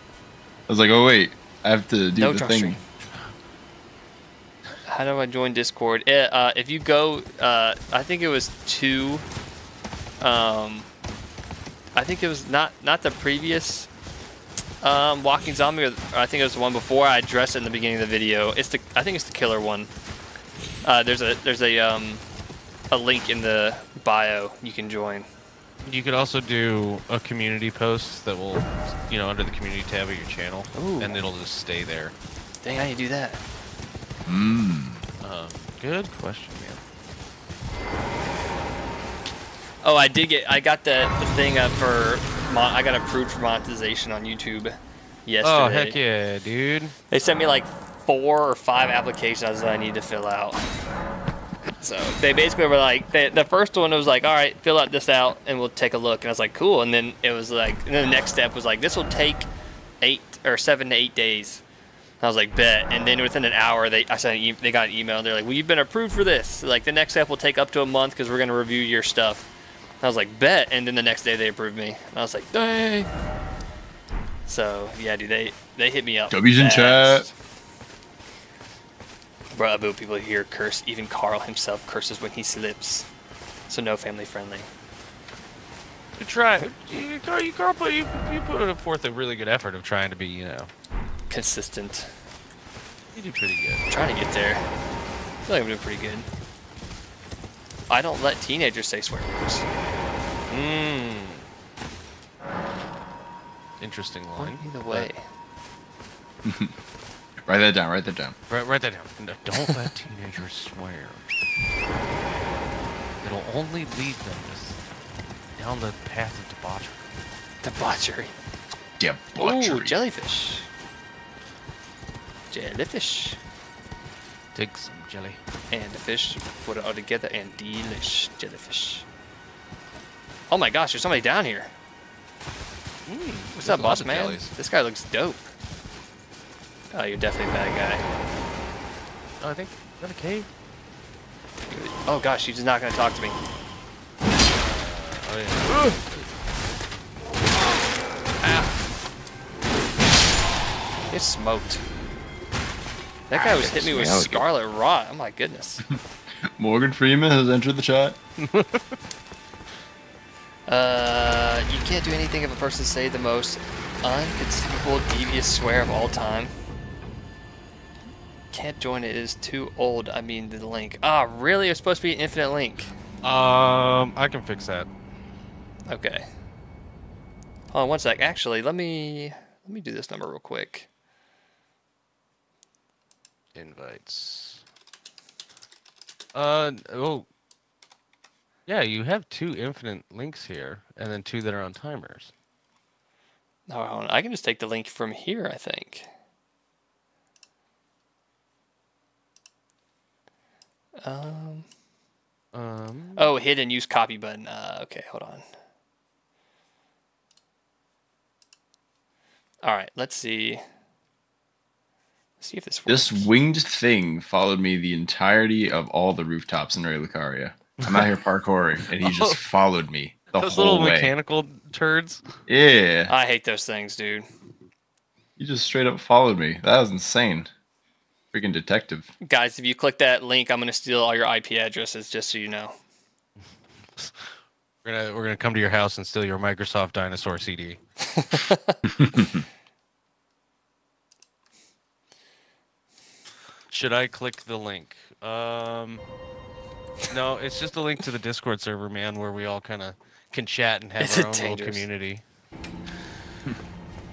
I was like, oh wait, I have to do No the drunk thing. stream. How do I join Discord? Eh, uh, if you go, uh, I think it was two. Um, I think it was not not the previous um, Walking Zombie, or, or I think it was the one before. I addressed it in the beginning of the video. It's the I think it's the killer one. Uh, there's a there's a um, a link in the bio you can join. you could also do a community post that will, you know, under the community tab of your channel, Ooh. and it'll just stay there. Dang, how do you do that? Mmm. Um, good question, man. Oh, I did get. I got the, the thing up for. I got approved for monetization on YouTube yesterday. Oh heck yeah, dude! They sent me like four or five applications that I need to fill out. So they basically were like, they, the first one was like, all right, fill out this out and we'll take a look. And I was like, cool. And then it was like, and then the next step was like, this will take eight or seven to eight days. I was like, bet. And then within an hour, they I sent an e- they got an email. They're like, well, you've been approved for this. Like the next step will take up to a month because we're gonna review your stuff. I was like, bet. And then the next day they approved me. And I was like, dang. So yeah, dude, they they hit me up. W's in fast. chat. Bravo, people here curse. Even Carl himself curses when he slips. So no family friendly. You try. You, Carl, you, Carl, you, you put forth a really good effort of trying to be, you know, Consistent. you do pretty good. I'm trying to get there. I feel like I'm doing pretty good. I don't let teenagers say swear words. Mmm. Interesting line. Point me the way. <laughs> Write that down. Write that down. Write, write that down. No, don't let teenagers swear. It'll only lead them down the path of debauchery. Debauchery. Debauchery. Ooh, jellyfish. Jellyfish. Take some jelly. And the fish put it all together and delish jellyfish. Oh my gosh, there's somebody down here. Hmm, what's up, boss man? This guy looks dope. Oh, you're definitely a bad guy. Oh, I think is that a cave? Oh gosh, she's not gonna talk to me. Oh yeah. It's smoked. That guy was hitting me with Smell it. scarlet rot. Oh my goodness. <laughs> Morgan Freeman has entered the chat. <laughs> Uh, you can't do anything if a person say the most unconceivable devious swear of all time. Can't join it. It is too old. I mean, the link. Ah, really? It's supposed to be an infinite link. Um, I can fix that. Okay. Hold on one sec. Actually, let me let me do this number real quick. Invites. Uh oh. Yeah, you have two infinite links here, and then two that are on timers. No. I can just take the link from here. I think. Um. Um. Oh, hidden use copy button. Uh, okay, hold on. All right, let's see. Let's see if this works. This winged thing followed me the entirety of all the rooftops in Raya Lucaria. I'm out here <laughs> parkouring, and he just oh. followed me the Those little way. mechanical turds. Yeah, I hate those things, dude. he just straight up followed me. That was insane. Freaking detective. Guys, if you click that link, I'm gonna steal all your IP addresses, just so you know. We're gonna we're gonna come to your house and steal your Microsoft Dinosaur CD. <laughs> <laughs> Should I click the link? Um, no, it's just a link to the Discord server, man, where we all kind of can chat and have Is our it own little community.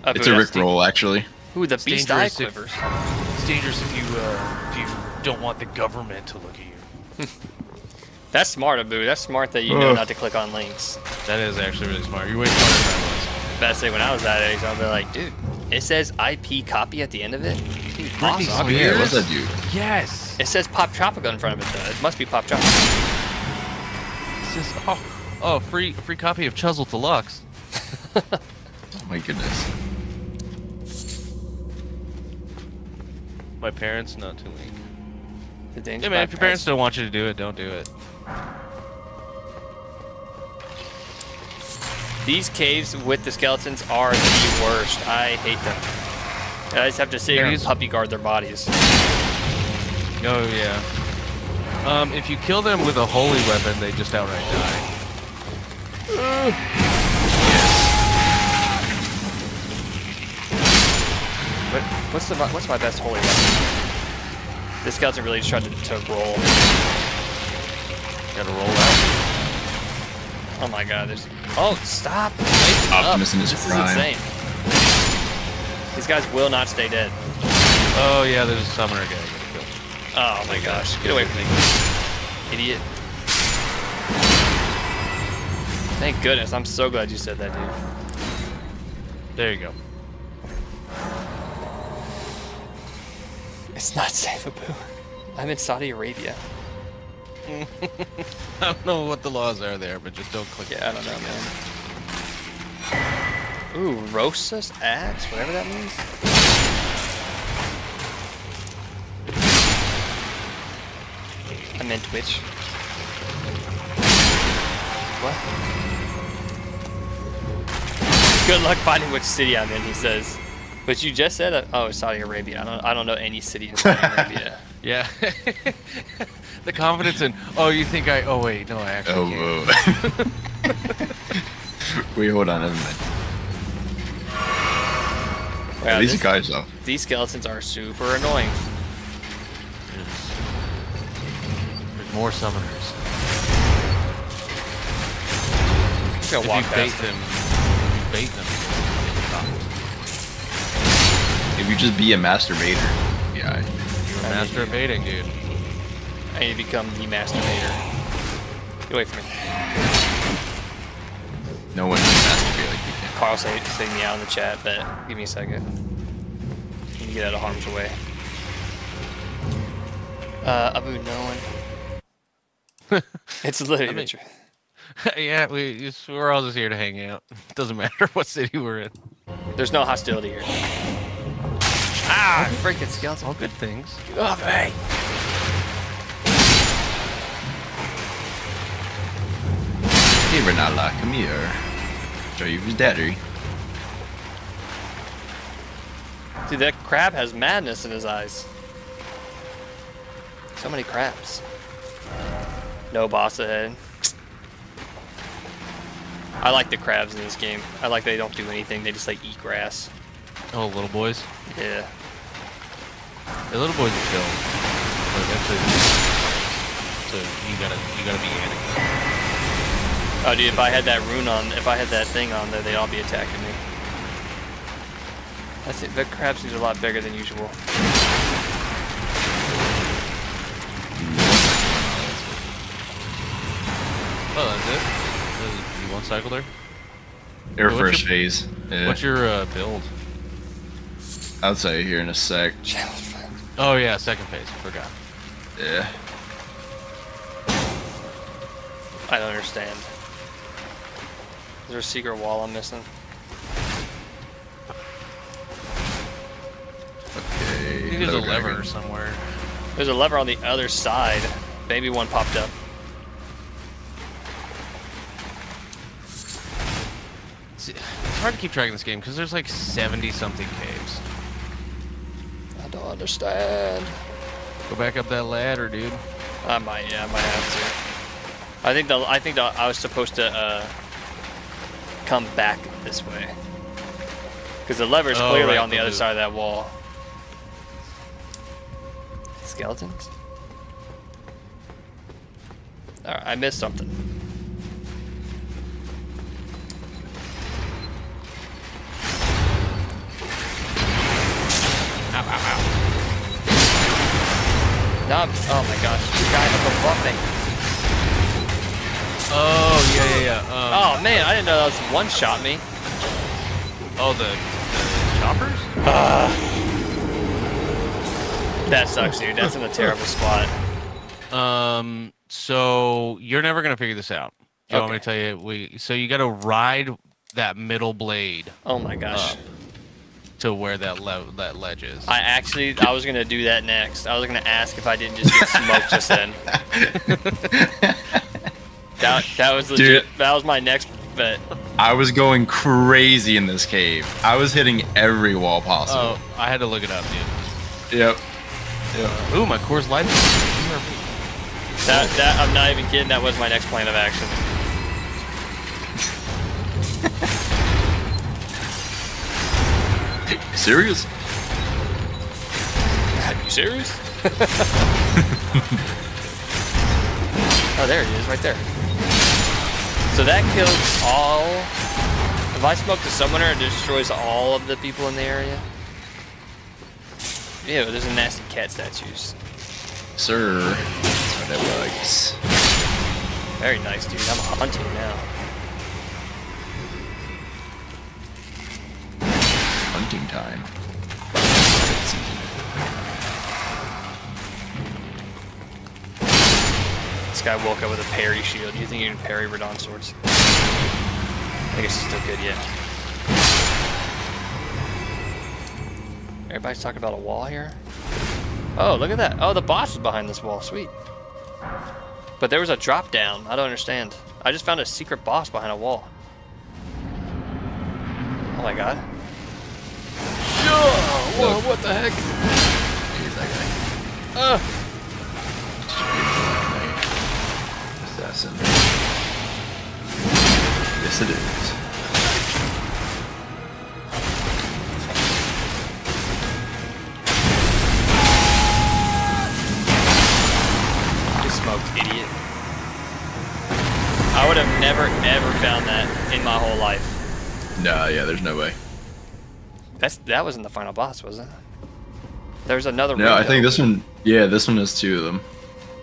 It's a that's Rick roll, actually. Ooh, the It's beast eye dangerous if- It's dangerous if you uh, if you don't want the government to look at you. <laughs> That's smart, Abu. That's smart that you know Ugh. not to click on links. That is actually really smart. You're way smarter than I But I say when I was that age, I'd be like, dude, it says IP copy at the end of it. Dude, awesome. Yeah, what's that dude? Yes. It says Poptropica in front of it though. It must be Poptropica. It's just, oh, oh, free free copy of Chuzzle Deluxe. <laughs> Oh my goodness. My parents not too link. The Yeah, man. If your parents don't want you to do it, don't do it. These caves with the skeletons are the worst. I hate them. I just have to sit here and puppy guard their bodies. Oh yeah. Um, if you kill them with a holy weapon, they just outright die. But what's the what's my best holy weapon? This skeleton really just tried to, to roll. Gotta roll out. Oh my god, there's Oh, stop! Wake Optimus up. in his This prime. is insane. These guys will not stay dead. Oh yeah, there's a summoner guy. you gotta. Oh my gosh, get away from me. Idiot. Thank goodness, I'm so glad you said that, dude. There you go. It's not safe, Abu. I'm in Saudi Arabia. <laughs> I don't know what the laws are there, but just don't click. Yeah, I don't know, man. Ooh, Rosas axe, whatever that means. I meant Twitch. What? Good luck finding which city I'm in, he says. But you just said, uh, oh, Saudi Arabia. I don't, I don't know any city in Saudi <laughs> Arabia. Yeah. <laughs> the confidence in. Oh, you think I? Oh wait, no, I actually Oh, can't. whoa. <laughs> Wait, hold on a minute. Wow, These this- guys though. these skeletons are super annoying. There's, there's more summoners. If you bait past them, if you bait them, they get stopped. If you just be a masturbator, yeah. You're a master baiting, dude. I need to become the masturbator. Get away from me. No one can masturbate like you can. Carl say, say me out in the chat, but give me a second. Let me get out of harm's way. Uh, Abu, no one. it's literally <laughs> I mean- the truth. <laughs> yeah, we it's- we're all just here to hang out. <laughs> Doesn't matter what city we're in. There's no hostility here. Ah, freaking skeleton. All good things. Get off me. Hey, Renala, come here. Show you who's daddy. Dude, that crab has madness in his eyes. So many crabs. No boss ahead. I like the crabs in this game. I like they don't do anything. They just like eat grass. Oh, little boys. Yeah. The little boys are chill. But that's a, so you gotta you gotta be Anakin. Oh, dude, if I had that rune on, if I had that thing on there, they'd all be attacking me. That's it. The crab seems a lot bigger than usual. Oh, that's it. There's You one cycle there. Air What's first your- phase. Yeah. What's your uh, build? I'll tell you here in a sec. Oh yeah, second phase. Forgot. Yeah. I don't understand. Is there a secret wall I'm missing? Okay. I think there's a lever dragon. somewhere. There's a lever on the other side. Maybe one popped up. It's, it's hard to keep track of this game because there's like 70 something caves. I don't understand. Go back up that ladder, dude. I might, yeah, I might have to. I think the I think the, I was supposed to uh, come back this way because the lever is Oh, clearly right, on the the other loop. side of that wall. Skeletons. All right, I missed something. Ow, ow, ow. No, oh my gosh, the guy up above me. Oh yeah, yeah, yeah. Um, Oh man, I didn't know that was one shot me. oh, the, the choppers. That sucks, dude. That's in a terrible <laughs> spot. Um, so you're never gonna figure this out. Do you want me to tell you? We so you got to ride that middle blade Oh my gosh. up to where that le- that ledge is. I actually, I was gonna do that next. I was gonna ask if I didn't just get smoked just then. <laughs> <laughs> That, that was legit. That was my next bet. I was going crazy in this cave. I was hitting every wall possible. oh, I had to look it up, dude. Yep. Yep. Ooh, my Coors Light. That, that, I'm not even kidding. That was my next plan of action. <laughs> Serious? Are you serious? <laughs> oh, there he is, right there. So that kills all. If I smoke the summoner, it destroys all of the people in the area. Ew, there's a nasty cat statues. Sir. That's what it likes. Very nice, dude. I'm hunting now. Hunting time. Guy woke up with a parry shield. You think you can parry Radahn swords? I guess he's still good yet. Everybody's talking about a wall here. Oh, look at that. Oh, the boss is behind this wall. Sweet. But there was a drop down. I don't understand. I just found a secret boss behind a wall. Oh my god. Whoa, what the heck? He's guy. Uh, Assassin. Yes, it is. you smoked, idiot. I would have never, ever found that in my whole life. Nah, yeah, there's no way. That's that wasn't the final boss, was it? There's another. No, I think this one. Yeah, this one has two of them.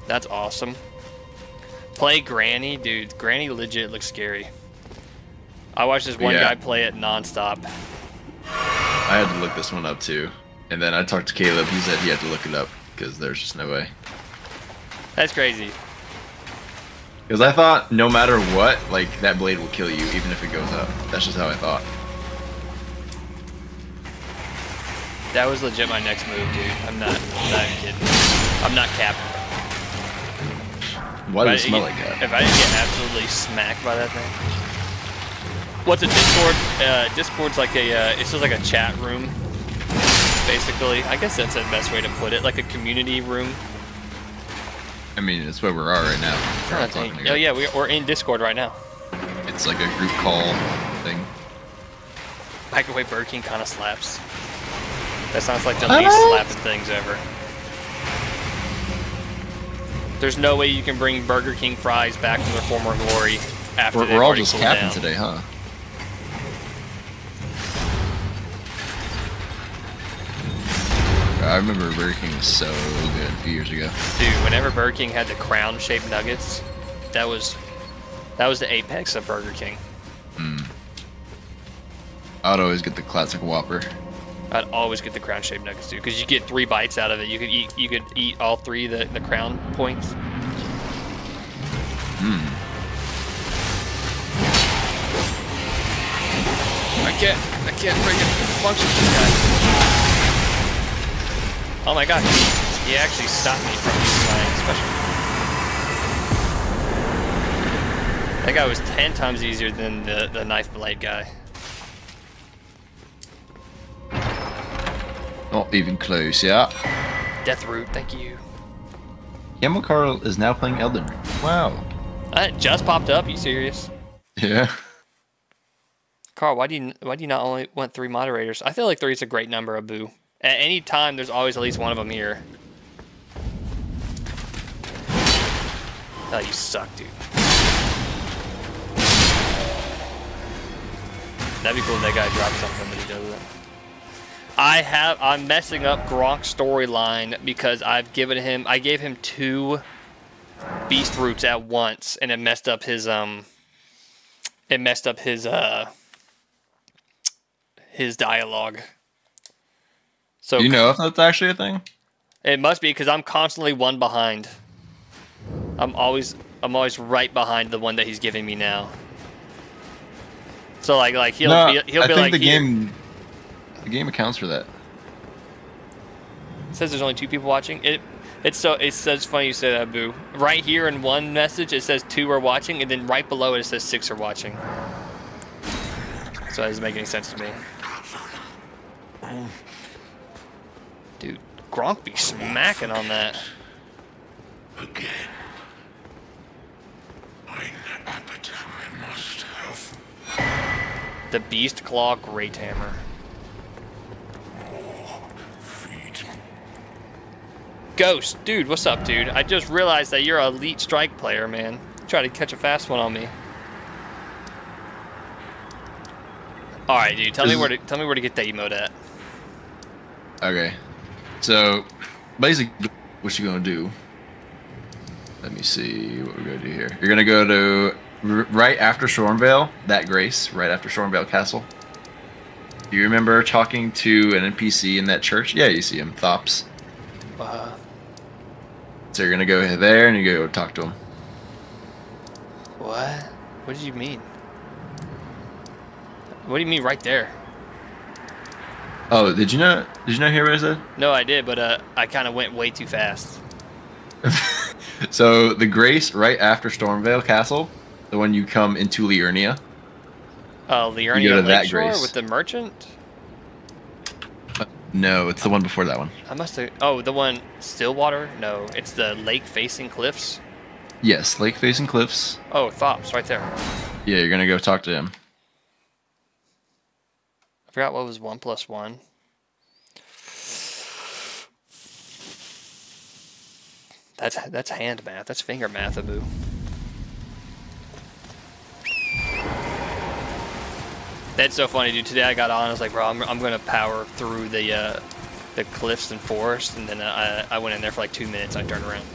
That's awesome. Play Granny, dude. Granny legit looks scary. I watched this one Yeah. guy play it nonstop. I had to look this one up too, and then I talked to Caleb. He said he had to look it up because there's just no way. That's crazy. Because I thought no matter what, like that blade will kill you even if it goes up. That's just how I thought. That was legit my next move, dude. I'm not, I'm not kidding. I'm not capping. Why If I does it smell like that? If I didn't get absolutely smacked by that thing. What's a Discord? Uh, Discord's like a, uh, it's just like a chat room, basically. I guess that's the best way to put it, like a community room. I mean, it's where we are right now. We're Oh, talking dang. together. oh yeah, we, we're in Discord right now. It's like a group call thing. Microwave Burger King kind of slaps. That sounds like the What? least slapping things ever. There's no way you can bring Burger King fries back to their former glory after We're, we're all just capping today, huh? I remember Burger King was so good a few years ago. Dude, whenever Burger King had the crown-shaped nuggets, that was that was the apex of Burger King. Hmm. I'd always get the classic Whopper. I'd always get the crown-shaped nuggets, too, because you get three bites out of it. You could eat you could eat all three of the the crown points. Hmm. I can't I can't it function this guy. Oh my god, he, he actually stopped me from using my special. That guy was ten times easier than the, the knife blade guy. Not even close, yeah. Deathroot, thank you. CamoCarl is now playing Elden Ring. Wow. Uh, that just popped up. You serious? Yeah. Carl, why do you why do you not only want three moderators? I feel like three is a great number, Abu. At any time, there's always at least one of them here. Oh, you suck, dude. That'd be cool if that guy dropped something, but he doesn't. I have. I'm messing up Gurranq's storyline because I've given him. I gave him two beast roots at once, and it messed up his um. It messed up his uh. His dialogue. So Do you know if that's actually a thing? it must be because I'm constantly one behind. I'm always I'm always right behind the one that he's giving me now. So like like he'll no, be, he'll I be think like the game, the game accounts for that. It says there's only two people watching. It it's so it's so it's funny you say that, Boo. Right here in one message it says two are watching, and then right below it it says six are watching. So that doesn't make any sense to me. Dude, Gurranq be smacking on that. Again. Mine appetite I must have. The Beast Claw Great Hammer. Ghost, dude, what's up, dude? I just realized that you're an elite strike player, man. Try to catch a fast one on me. All right, dude. Tell me where to tell me where to get that emote at. Okay. So, basically, what you're gonna do? Let me see what we're gonna do here. You're gonna go to r- right after Stormveil, that Grace, right after Stormveil Castle. Do you remember talking to an NPC in that church? Yeah, you see him, Thops. Uh, So you're gonna go there and you go talk to him. what? What do you mean? What do you mean right there? Oh, did you not? Did you not hear what I said? No, I did, but uh, I kind of went way too fast. <laughs> So the Grace right after Stormveil Castle, the one you come into Liurnia. Uh, You Liurnia go to that Lakeshore Grace. with the merchant. No, it's the one before that one. I must have. Oh, the one Stillwater? No, it's the lake facing cliffs. Yes, lake facing cliffs. Oh, Thops, right there. Yeah, you're gonna go talk to him. I forgot what was one plus one. That's that's hand math. That's finger math, Abu. That's so funny, dude. Today I got on. I was like, bro, I'm, I'm gonna power through the uh, the cliffs and forest, and then I I went in there for like two minutes. I turned around.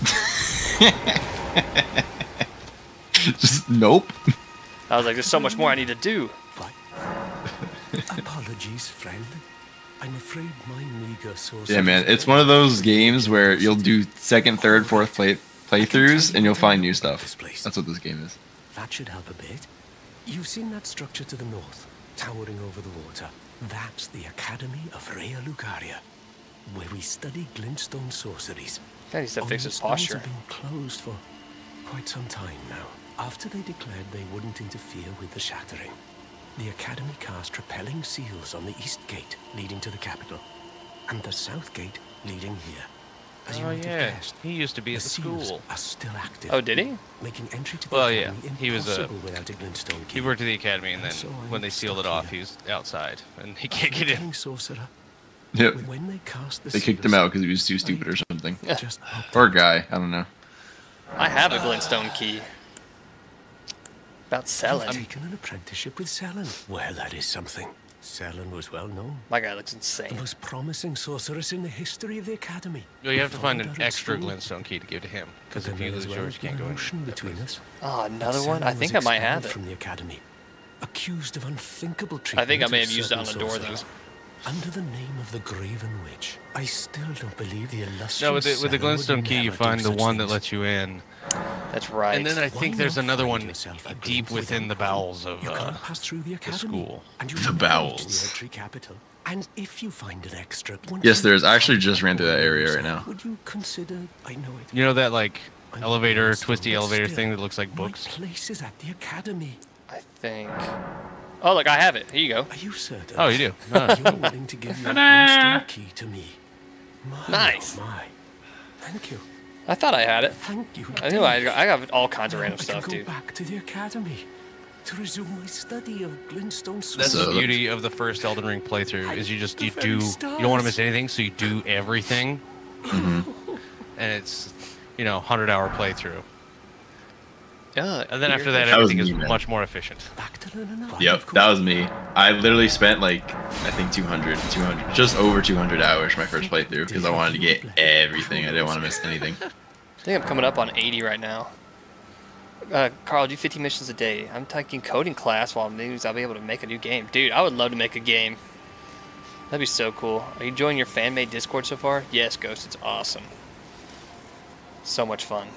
<laughs> Just nope. I was like, there's so much more I need to do. <laughs> Apologies, friend. I'm afraid my meager source. Yeah, man, it's one of those games where you'll do second, third, fourth play playthroughs and you'll find new stuff. That's what this game is. That should help a bit. You've seen that structure to the north. towering over the water, that's the Academy of Raya Lucaria, where we study glintstone sorceries. Guy needs to fix his posture. have been closed for quite some time now. After they declared they wouldn't interfere with the shattering, the Academy cast repelling seals on the east gate leading to the capital, and the south gate leading here. As you Oh yeah, guessed, he used to be at the school. are still active. Oh, did he? Making entry to the Well, yeah, he was a- impossible without a glintstone key. He worked at the academy, and then So when they sealed it off, here. he was outside, and he can't get in. Telling sorcerer. Yep. When they cast the They kicked him out because he was too stupid or something. Just hope Or a guy. I don't know. I have a glintstone key. About I've selling. taken an apprenticeship with Sellen. Well, that is something. Sellen was well known. My guy looks insane. The most promising sorceress in the history of the Academy. Well, you have to find an Followed out at extra school. glintstone key to give to him, because if there you may lose as well yours, you can't go in. ocean between us. Oh, another one? I think I might have it. From the Academy, accused of unthinkable I think I may have used it on certain the door, though. Under the name of the Graven Witch, I still don't believe the illustrious. No, with the, with the Sellen glintstone key, you find the such one that lets you in, That's right. and then I Why think there's another one deep within the bowels of You uh, can't pass through the academy. school. And you The never reach bowels. The Erdtree capital. And if you find an extra, once Yes, there is. I actually just ran through that area right now. Would you consider? I know it. You know that like I'm elevator, twisty elevator still, thing that looks like books? place is at the academy. I think. Oh, look, I have it. Here you go. Are you certain? Oh, you do? No. <laughs> You're willing to give your glintstone key to me. My, oh Nice. My. Thank you. I thought I had it. Thank you. I knew I indeed. I got all kinds of random I stuff, can go dude. back to the academy to resume my study of glintstone That's So- the beauty of the first Elden Ring playthrough is you just you very do you don't want to miss anything, so you do everything, Mm-hmm. and it's you know hundred hour playthrough, Yeah. and then after that That was everything is man. much more efficient. Back to learn another. Yep, that was me. I literally spent like I think 200, 200, just over 200 hours my first playthrough because I wanted to get everything. I didn't want to miss anything. <laughs> I think I'm coming up on 80 right now. Uh, Carl, do 15 missions a day. I'm taking coding class while maybe I'll be able to make a new game. Dude, I would love to make a game. That'd be so cool. Are you enjoying your fan-made Discord so far? Yes, Ghost. It's awesome. So much fun.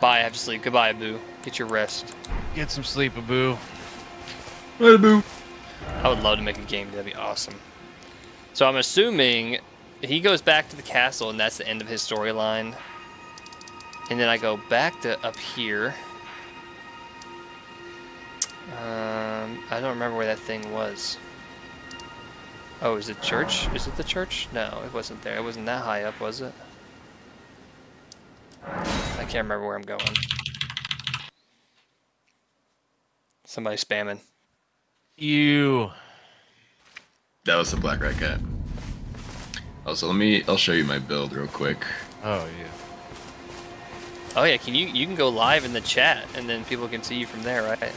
Bye. I have to sleep. Goodbye, Boo. Get your rest. Get some sleep, Abu. I would love to make a game. That'd be awesome. So I'm assuming he goes back to the castle, and that's the end of his storyline. And then I go back to up here. Um, I don't remember where that thing was. Oh, is it church? Is it the church? No, it wasn't there. It wasn't that high up, was it? I can't remember where I'm going. Somebody spamming. You. That was the black rat cat. Also, let me. I'll show you my build real quick. Oh yeah. Oh yeah, can you you can go live in the chat and then people can see you from there, right?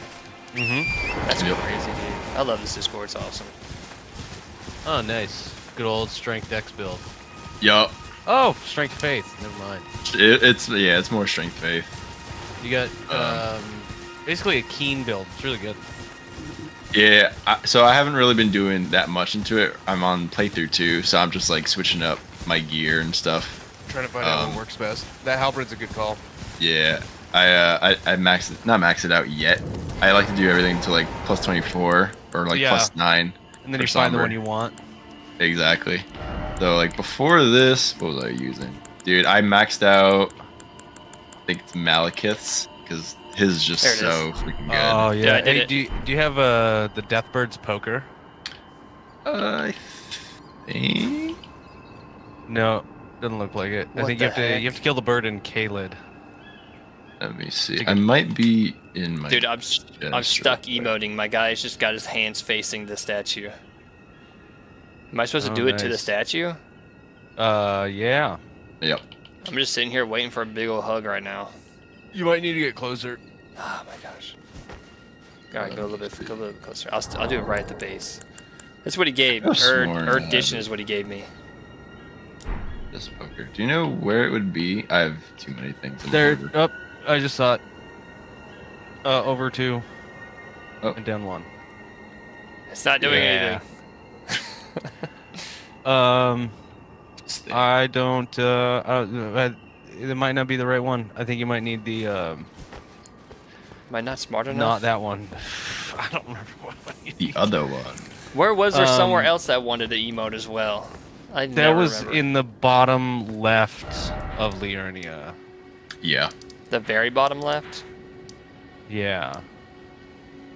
Mm-hmm. That's Yep. crazy, dude. I love this Discord. It's awesome. Oh, nice. Good old strength dex build. Yup. Oh, strength faith. Never mind. It, it's yeah, it's more strength faith. You got Um, um, basically a keen build. It's really good. Yeah, I, so I haven't really been doing that much into it. I'm on playthrough two, so I'm just like switching up my gear and stuff. Trying to find out what what works best. That halberd's a good call. Yeah, I uh, I, I maxed it, not maxed it out yet. I like to do everything to like plus 24 or like Yeah. plus nine. And then for you find the one you want. Exactly. So like before this, what was I using? Dude, I maxed out. I think it's Maliketh's because his is just There it is. so freaking good. Oh Yeah, yeah. Hey, do you, do you have uh the Deathbird's poker? Uh, I think. No, doesn't look like it. I think you the have to you have to kill the bird in Caelid. Let me see. Take I a- might be in my. Dude, I'm I'm sure. stuck emoting. My guy's just got his hands facing the statue. Am I supposed to Oh, do it to the statue? Uh yeah. Yep. I'm just sitting here waiting for a big old hug right now. You might need to get closer. Oh my gosh. Alright, go a little bit, go a little bit closer. I'll, st- I'll do it right at the base. That's what he gave. Could've Erd, sworn Erudition it. is what he gave me. This poker. Do you know where it would be? I have too many things. in There. order. Up. I just saw it. Uh, over two. Oh. And down one. It's not doing Yeah. anything. <laughs> Um, I don't. Uh, I, I, it might not be the right one. I think you might need the um, Am I not smart enough? not that one. <sighs> I don't remember what. The other one. Where was there somewhere Um, else that wanted the emote as well? I That never was remember. in the bottom left of Liurnia. Yeah. the very bottom left. Yeah.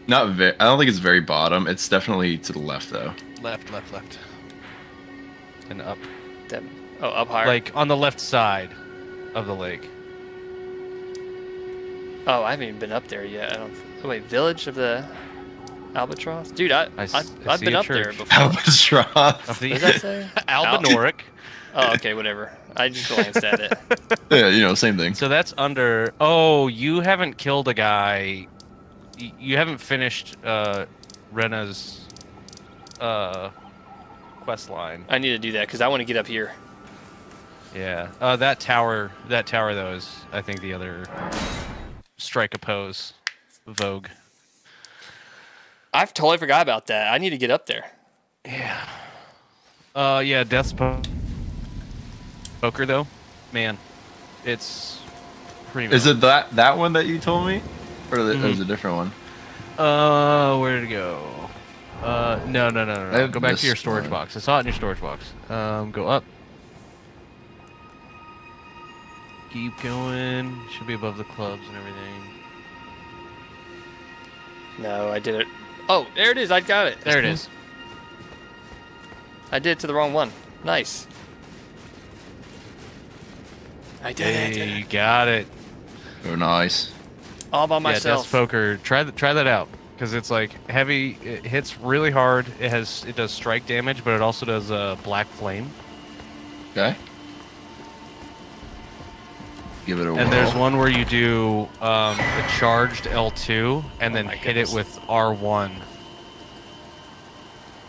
Not very. I don't think it's very bottom. It's definitely to the left though. Left, left, left. And up. The, oh, up higher. Like on the left side of the lake. oh, I haven't even been up there yet. I don't. Oh, wait, village of the albatross, dude. I've been a up there before. Albatross. Of the What does that say? <laughs> Albinauric. Oh, okay, whatever. I just glanced at it. <laughs> yeah, you know, same thing. So that's under. Oh, you haven't killed a guy. You haven't finished uh, Renna's uh, quest line. I need to do that because I want to get up here. Yeah. Uh, that tower. That tower though is, I think, the other strike a pose, Vogue. I've totally forgot about that. I need to get up there. Yeah. Uh, yeah. Death's po- poker though, man, it's pretty. Is it that that one that you told me, or th- Mhm. there's a different one? Uh, where did it go? Uh, no, no, no, no. no. Go back to your storage one. box. I saw it in your storage box. Um, go up. Keep going. Should be above the clubs and everything. No, I did it. Oh, there it is. I got it. There it is. I did it to the wrong one. Nice. I did Hey, it. you got it. Oh, nice. All by myself. Yeah, Death's myself. poker. Try th- try that out because it's like heavy. It hits really hard. It has it does strike damage, but it also does uh, black flame. Okay. Give it a And there's one where you do um, a charged L2 and then Oh my hit goodness. it with R1.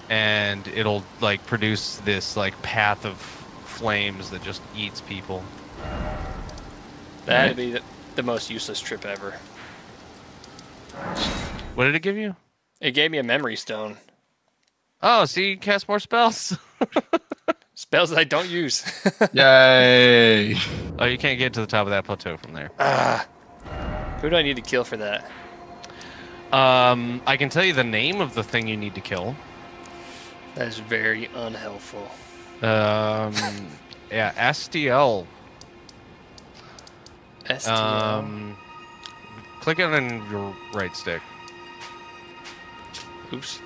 And it'll like produce this like path of flames that just eats people. That'd be the, the most useless trip ever. What did it give you? It gave me a memory stone. Oh, see, you cast more spells. <laughs> Spells that I don't use. <laughs> Yay! oh, you can't get to the top of that plateau from there. Who do I need to kill for that? Um, I can tell you the name of the thing you need to kill. That is very unhelpful. Um, <laughs> yeah, STL. STL. Um, click it on your right stick. Oops.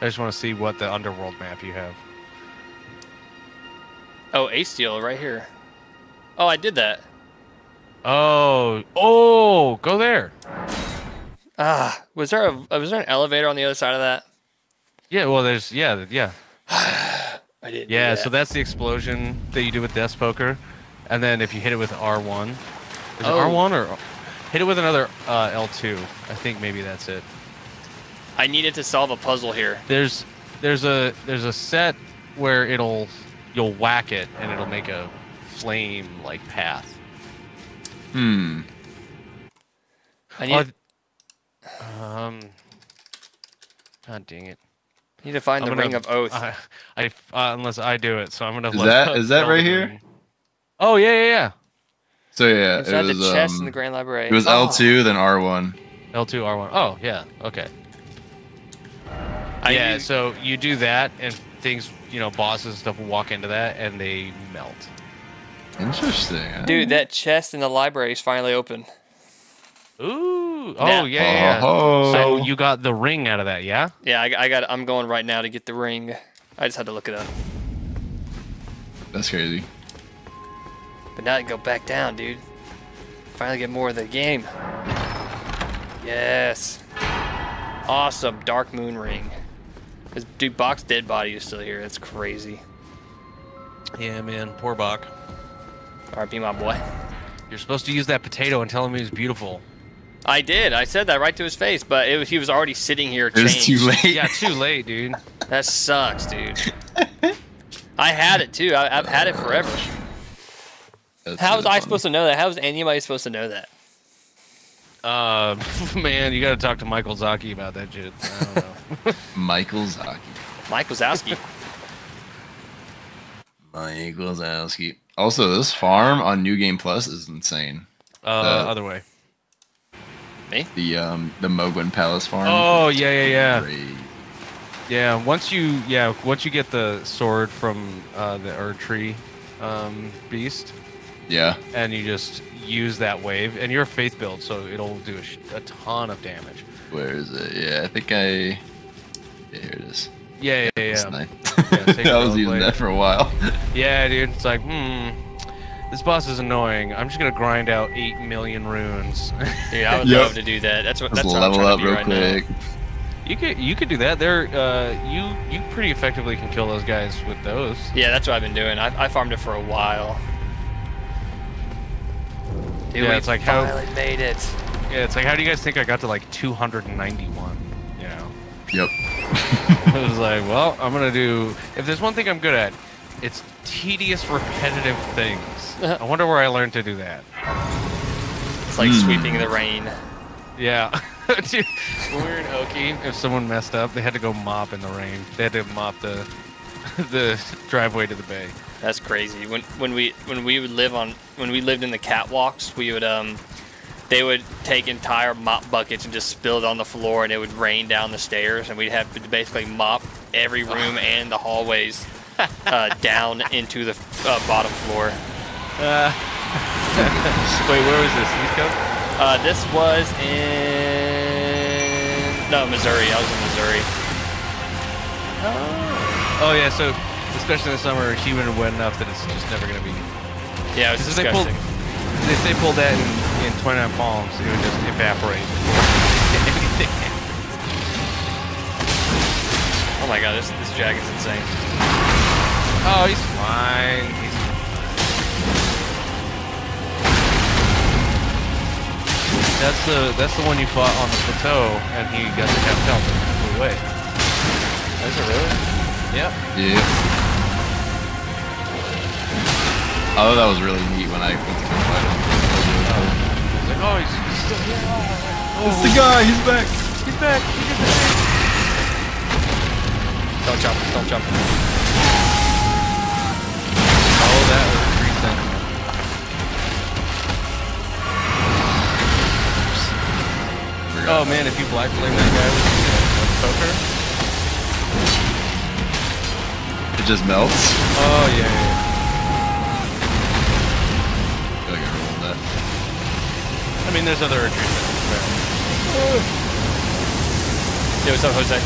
I just want to see what the underworld map you have. Oh, Astel right here. Oh, I did that. Oh, oh, go there. Ah, was there a was there an elevator on the other side of that? Yeah, well, there's yeah, yeah, <sighs> I didn't. yeah. that. So that's the explosion that you do with Death Poker, and then if you hit it with R1, is Oh. it R1 or hit it with another uh, L2? I think maybe that's it. I needed to solve a puzzle here. There's there's a there's a set where it'll you'll whack it and it'll make a flame like path. Hmm. I need, Oh, th- um. God dang it. need to find I'm the gonna- ring of oath. I, I uh, unless I do it, so I'm gonna. Is that- is that right here? Ring- Oh yeah, yeah, yeah. So yeah, Inside it was the chest um, in the Grand Library. it was Oh, L two, then R one. L2 R1. Oh yeah, okay. I yeah, need- so you do that, and things, you know, bosses and stuff will walk into that, and they melt. Interesting. Dude, that chest in the library is finally open. Ooh. Oh Now- yeah, yeah. yeah. Oh. So you got the ring out of that, yeah? Yeah, I, I got. I'm going right now to get the ring. I just had to look it up. That's crazy. But now I can go back down, dude. Finally get more of the game. Yes. Awesome. Dark Moon Ring. This dude, Boc's Dead Body is still here. That's crazy. Yeah, man. Poor Boc. RP, my boy. You're supposed to use that potato and tell him he was beautiful. I did. I said that right to his face, but it was, he was already sitting here. It was too late. Yeah, too late, dude. That sucks, dude. I had it too. I, I've had it forever. That's How was really I supposed to know that? How was anybody supposed to know that? Uh, <laughs> man, you got to talk to Michael Zaki about that shit. I don't know. <laughs> Michael Zaki. Mike Wazowski. Mike Wazowski. Also, this farm on New Game Plus is insane. Uh, Uh, other way. Me? The um the Mohgwyn Palace farm. Oh yeah, yeah, yeah. Great. Yeah, once you yeah once you get the sword from uh, the Erd Tree um, beast, Yeah. and you just use that wave, and you're a faith build, so it'll do a, sh- a ton of damage. Where is it? Yeah, I think I. Yeah, here it is. Yeah, yeah, yeah. It's Yeah, nice. <laughs> take <laughs> I a was using blade. that for a while. <laughs> yeah dude. It's like, hmm, this boss is annoying. I'm just gonna grind out eight million runes. Dude, I would Yep. love to do that. That's what. Let's That's what I'm level up to do real right now. you could you could do that. There, uh, you you pretty effectively can kill those guys with those. Yeah, that's what I've been doing. I, I farmed it for a while. Dude, Yeah, we it's like how- finally made it. Yeah, it's like, how do you guys think I got to like 291? You know. Yep. <laughs> I was like, well, I'm gonna do. If there's one thing I'm good at, it's tedious, repetitive things. <laughs> I wonder where I learned to do that. It's like Hmm. sweeping the rain. Yeah. <laughs> Dude, when we were in Oki, if someone messed up, they had to go mop in the rain. They had to mop the the driveway to the bay. That's crazy. When when we when we would live on when we lived in the catwalks, we would um they would take entire mop buckets and just spill it on the floor, and it would rain down the stairs, and we'd have to basically mop every room and the hallways <laughs> uh, down into the uh, bottom floor. Uh, <laughs> wait, where was this? East Coast? Uh, this was in no Missouri. I was in Missouri. Oh. Oh yeah, so especially in the summer, humid and wet enough that it's just never gonna be. Yeah, it was Because if they pulled, disgusting. if they pulled that in, in 29 Palms, it would just evaporate. <laughs> Oh my god, this this jacket's insane. oh, he's fine. He's That's the that's the one you fought on the plateau, and he got the cap out and flew away. Is it really? Yep. Yeah. I thought that was really neat when I went to go fight him. He's like, oh, he's, he's still here. It's the guy. He's back. He's back. He did the thing. Don't jump! Don't jump! Oh, that was recent. Oh man, if you black flame that guy with the uh, poker. It just melts. Oh yeah, yeah. Mean, there's other retreats. Yo, what's up, Jose?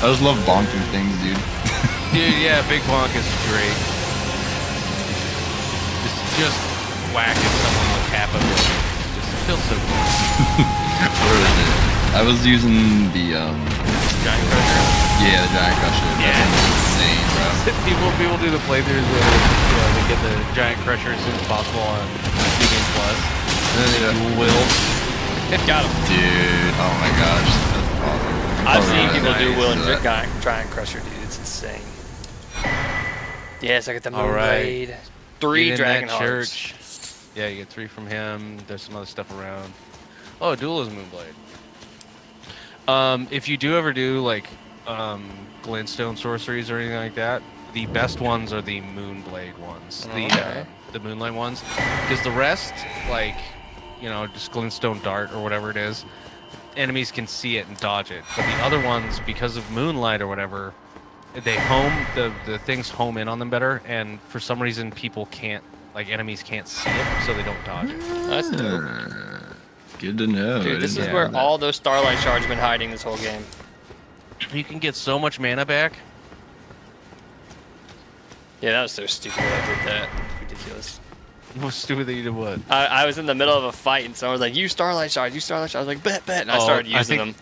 I just love bonking things, dude. <laughs> Dude, yeah, Big Bonk is great. Just, just whacking someone with half of it. Just feels so good. <laughs> Where is it? I was using the um, Giant Crusher. yeah, the giant crusher. Yeah. thing's insane, bro. <laughs> people, people do the playthroughs where they, you know, they get the Giant Crusher as soon as possible on New Game Plus, dual wield. <laughs> Got him. Dude, oh my gosh, that's awesome. I've Oh, seen people do. Will and try, try and crush Crusher, dude. It's insane. Yes, I got the All right. Moonblade. Three Dragon Hearts. church. Yeah, you get three from him. There's some other stuff around. Oh, dualism moonblade. Um, if you do ever do like um, glintstone sorceries or anything like that, the best ones are the moonblade ones, the uh, the moonlight ones, because the rest, like you know, just glintstone dart or whatever it is, enemies can see it and dodge it. But the other ones, because of moonlight or whatever, they home the the things home in on them better, and for some reason people can't like enemies can't see it, so they don't dodge it. That's dope. Uh, Good to know. Dude, this is didn't where that. all those Starlight Shards have been hiding this whole game. You can get so much mana back. Yeah, that was so stupid I did that. Ridiculous. <laughs> What stupid that you did what? I, I was in the middle of a fight and someone was like, "You Starlight Shards, you Starlight Shards." I was like, "Bet, bet," and I Oh, started I using think-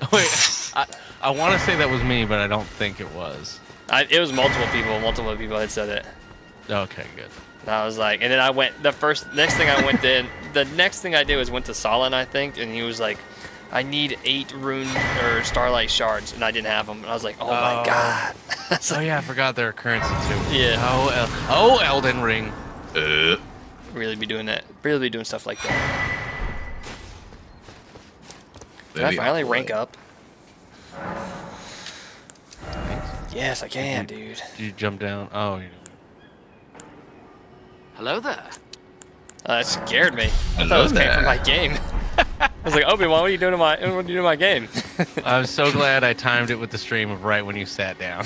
them. <laughs> Wait, I, I want to say that was me, but I don't think it was. I, it was multiple people. Multiple people had said it. Okay, good. And I was like, and then I went. The first, next thing I went in, <laughs> the next thing I did was went to Solon, I think, and he was like, "I need eight rune or Starlight Shards," and I didn't have them. And I was like, "Oh, my Oh. god!" Oh yeah, I forgot their currency too. Yeah. Oh, El- oh, Elden Ring. Uh, really be doing that. Really be doing stuff like that. Can I finally I'll rank up? Yes, I can, dude. Did you jump down? Oh, you Hello there. Uh, that scared me. I thought Hello it was came from there. my game. <laughs> I was like, Obi Wan, what are you doing in my what are you doing to my game? I'm so <laughs> glad I timed it with the stream of right when you sat down.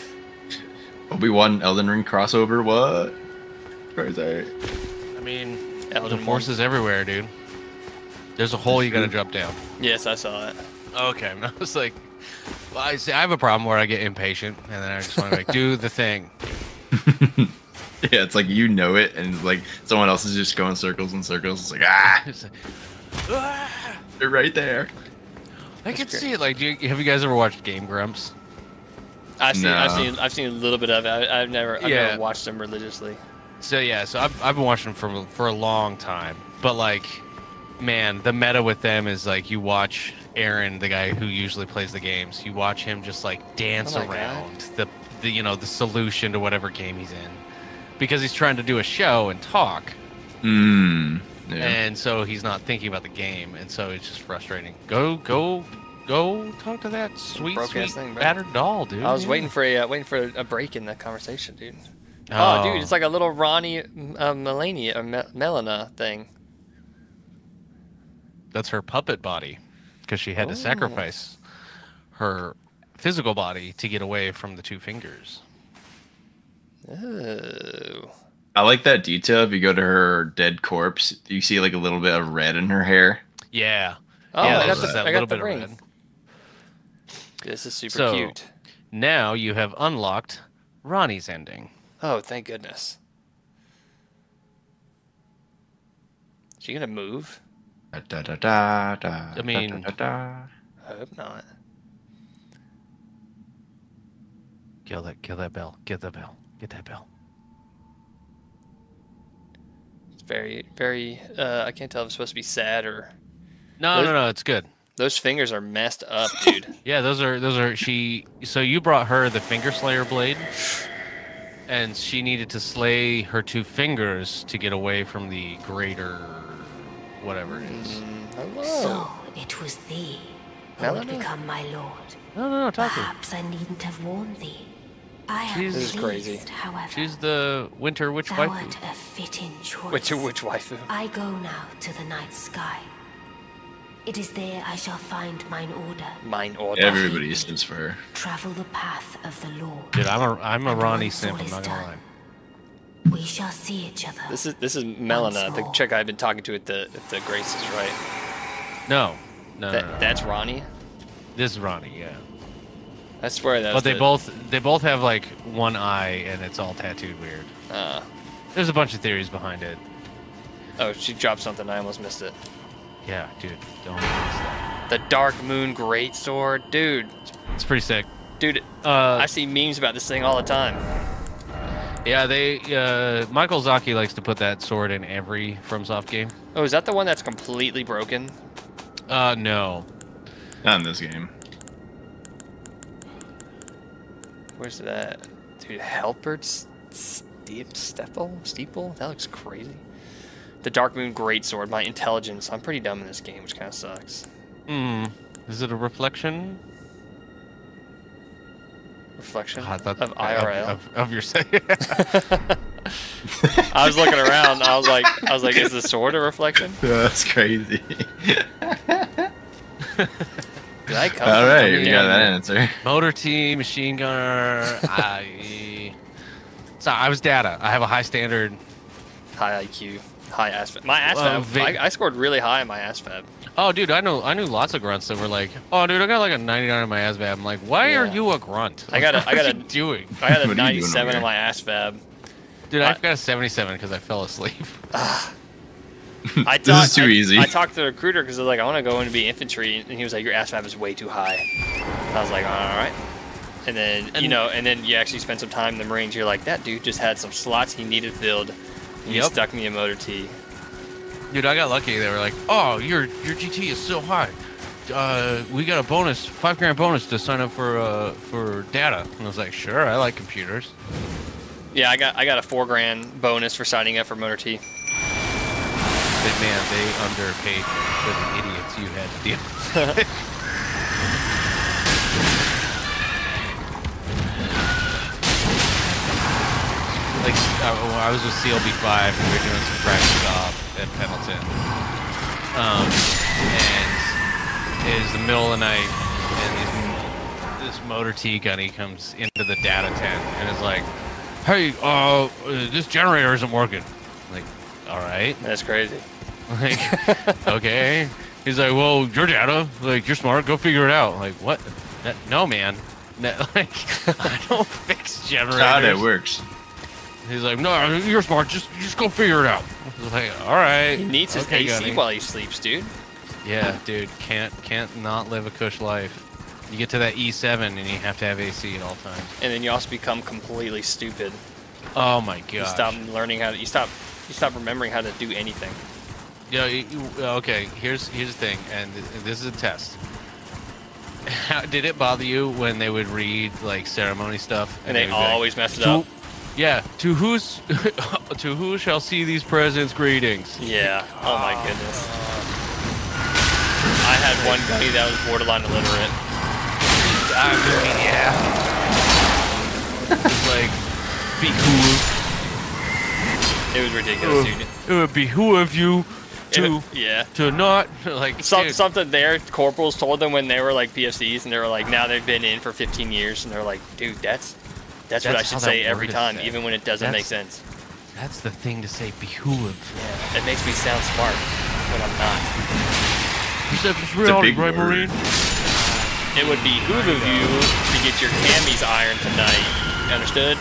<laughs> Obi Wan Elden Ring crossover. What? Crazy. I mean, Elden the force is everywhere, dude. There's a hole you gotta true. jump down. Yes, I saw it. Okay, <laughs> I was like, well, I see. I have a problem where I get impatient, and then I just want to like do the thing. <laughs> Yeah, it's like you know it, and like someone else is just going circles and circles. It's like ah, <laughs> It's like, "Ah!" they're right there. I can great. see it. Like, do you, have you guys ever watched Game Grumps? I've seen, I've seen, I've seen a little bit of it. I, I've never, I've Yeah. never watched them religiously. So yeah, so I've, I've been watching them for for a long time, but like, man, the meta with them is like you watch Arin, the guy who usually plays the games, you watch him just like dance Oh my God. around the the you know the solution to whatever game he's in, because he's trying to do a show and talk, Hmm. Yeah. and so he's not thinking about the game, and so it's just frustrating. Go go go talk to that sweet Broke sweet thing, battered doll, dude. I was yeah. waiting for a, uh, waiting for a, a break in that conversation, dude. Oh, dude, it's like a little Ranni, uh, Melania, or Mel- Melina thing. That's her puppet body, because she had to Oh. sacrifice her physical body to get away from the two fingers. Oh. I like that detail. If you go to her dead corpse, you see like a little bit of red in her hair. Yeah. Oh, yeah, I got there's the, that I little got the bit of ring. red. This is super So- cute. Now you have unlocked Ranni's ending. Oh, thank goodness. Is she gonna move? Da, da, da, da, da, I mean- da, da, da. I hope not. Kill that! Kill that bell! Get that bell! Get that bell! It's very, very. Uh, I can't tell if it's supposed to be sad or. No, Those- no, no! It's good. Those fingers are messed up, dude. <laughs> Yeah, those are those are she. So you brought her the Finger Slayer blade, and she needed to slay her two fingers to get away from the greater, whatever it is. Mm, hello. So it was thee who would become my lord. No, no, no! Talk to. Perhaps I needn't have warned thee. I am She's- This is pleased, crazy. however. She's the Winter Witch thou waifu. art a fitting choice. Which which waifu? I go now to the night sky. It is there I shall find mine order. Mine order. Everybody stands for her. Travel the path of the Lord. Dude, I'm a I'm a And Ranni once simp. all I'm not gonna lie. We shall see each other. This is this is Melina, the more. chick I've been talking to at the at the Graces, right? No, no, That, no, no. That's Ranni. This is Ranni, yeah. I swear that. But they both they both have like one eye and it's all tattooed weird. Uh, There's a bunch of theories behind it. oh, she dropped something. I almost missed it. Yeah, dude, don't miss that. The Dark Moon Greatsword, dude. It's pretty sick. Dude, Uh, I see memes about this thing all the time. yeah, they uh, Michael Zaki likes to put that sword in every FromSoft game. Oh, is that the one that's completely broken? Uh, no, Not in this game. Where's that? Dude, Helpert's Steep Steeple? Steeple? That looks crazy. The Dark Moon Greatsword, my intelligence. I'm pretty dumb in this game, which kind of sucks. Hmm. Is it a reflection? Reflection I thought- of IRL. of, of, of your say. <laughs> I was looking around. I was like, I was like, is the sword a reflection? <laughs> That's crazy. <laughs> Did I come? All from you got that answer. Motor team, machine gunner. I. So I was data. I have a high standard. High IQ, high ASVAB. My ASVAB, Well, Vic- I, I scored really high in my ASVAB. Oh, dude, I know. I knew lots of grunts that were like, "Oh, dude, I got like a 99 in my ASVAB." I'm like, "Why are you a grunt? I got a- I got a- doing, I had a What are you doing 97 in on my ASVAB. dude? I- I've got a 77 because I fell asleep. <laughs> <laughs> I This is too I- easy. I talked to the recruiter because I was like, I want to go in and be infantry, and he was like, your ASVAB is way too high. I was like, all right. And then you know, and then you actually spend some time in the Marines. You're like, that dude just had some slots he needed filled. And Yep. He stuck me a motor T. Dude, I got lucky. They were like, "Oh, your your GT is so high. Uh, we got a bonus, five grand bonus to sign up for uh for data." And I was like, "Sure, I like computers." Yeah, I got I got a four grand bonus for signing up for motor T. But man, they underpaid for the idiots you had to deal. <laughs> with. I was with CLB5, and we were doing some practice op at Pendleton, um, and it is the middle of the night, and these, this motor T gunny comes into the data tent and is like, "Hey, uh, this generator isn't working." I'm like, all right. That's crazy. <laughs> Like, okay. He's like, well, your data, like, you're smart, go figure it out. Like, what? No, man. No, <laughs> like, I don't fix generators. How it works. He's like, no, you're smart, just just go figure it out. I was like, all right. He needs his okay, AC Gunny." while he sleeps, dude. Yeah, dude, can't can't not live a cush life. You get to that E7 and you have to have AC at all times. And then you also become completely stupid. Oh my god. You stop learning how to. You stop. You stop remembering how to do anything. Yeah. you- you- okay. Here's here's the thing, and this is a test. How, <laughs> did it bother you when they would read like ceremony stuff And they would be like, always mess it up. Yeah. To who's <laughs> to who shall see these presents greetings? Yeah. Oh my goodness. I had one gunny that was borderline illiterate. I mean, yeah. it's like behoove. It was ridiculous, dude. It would behoove you to It- yeah. to not like Some, something there, corporals told them when they were like PFCs, and they were like, now they've been in for 15 years, and they're like, dude, that's that's, what I should say every time, said. even when it doesn't make sense. That's the thing to say behoove. Yeah, it makes me sound smart when I'm not. Perception's a reality, big right. Marine? It would be behoove of you to get your camis ironed tonight. You understood?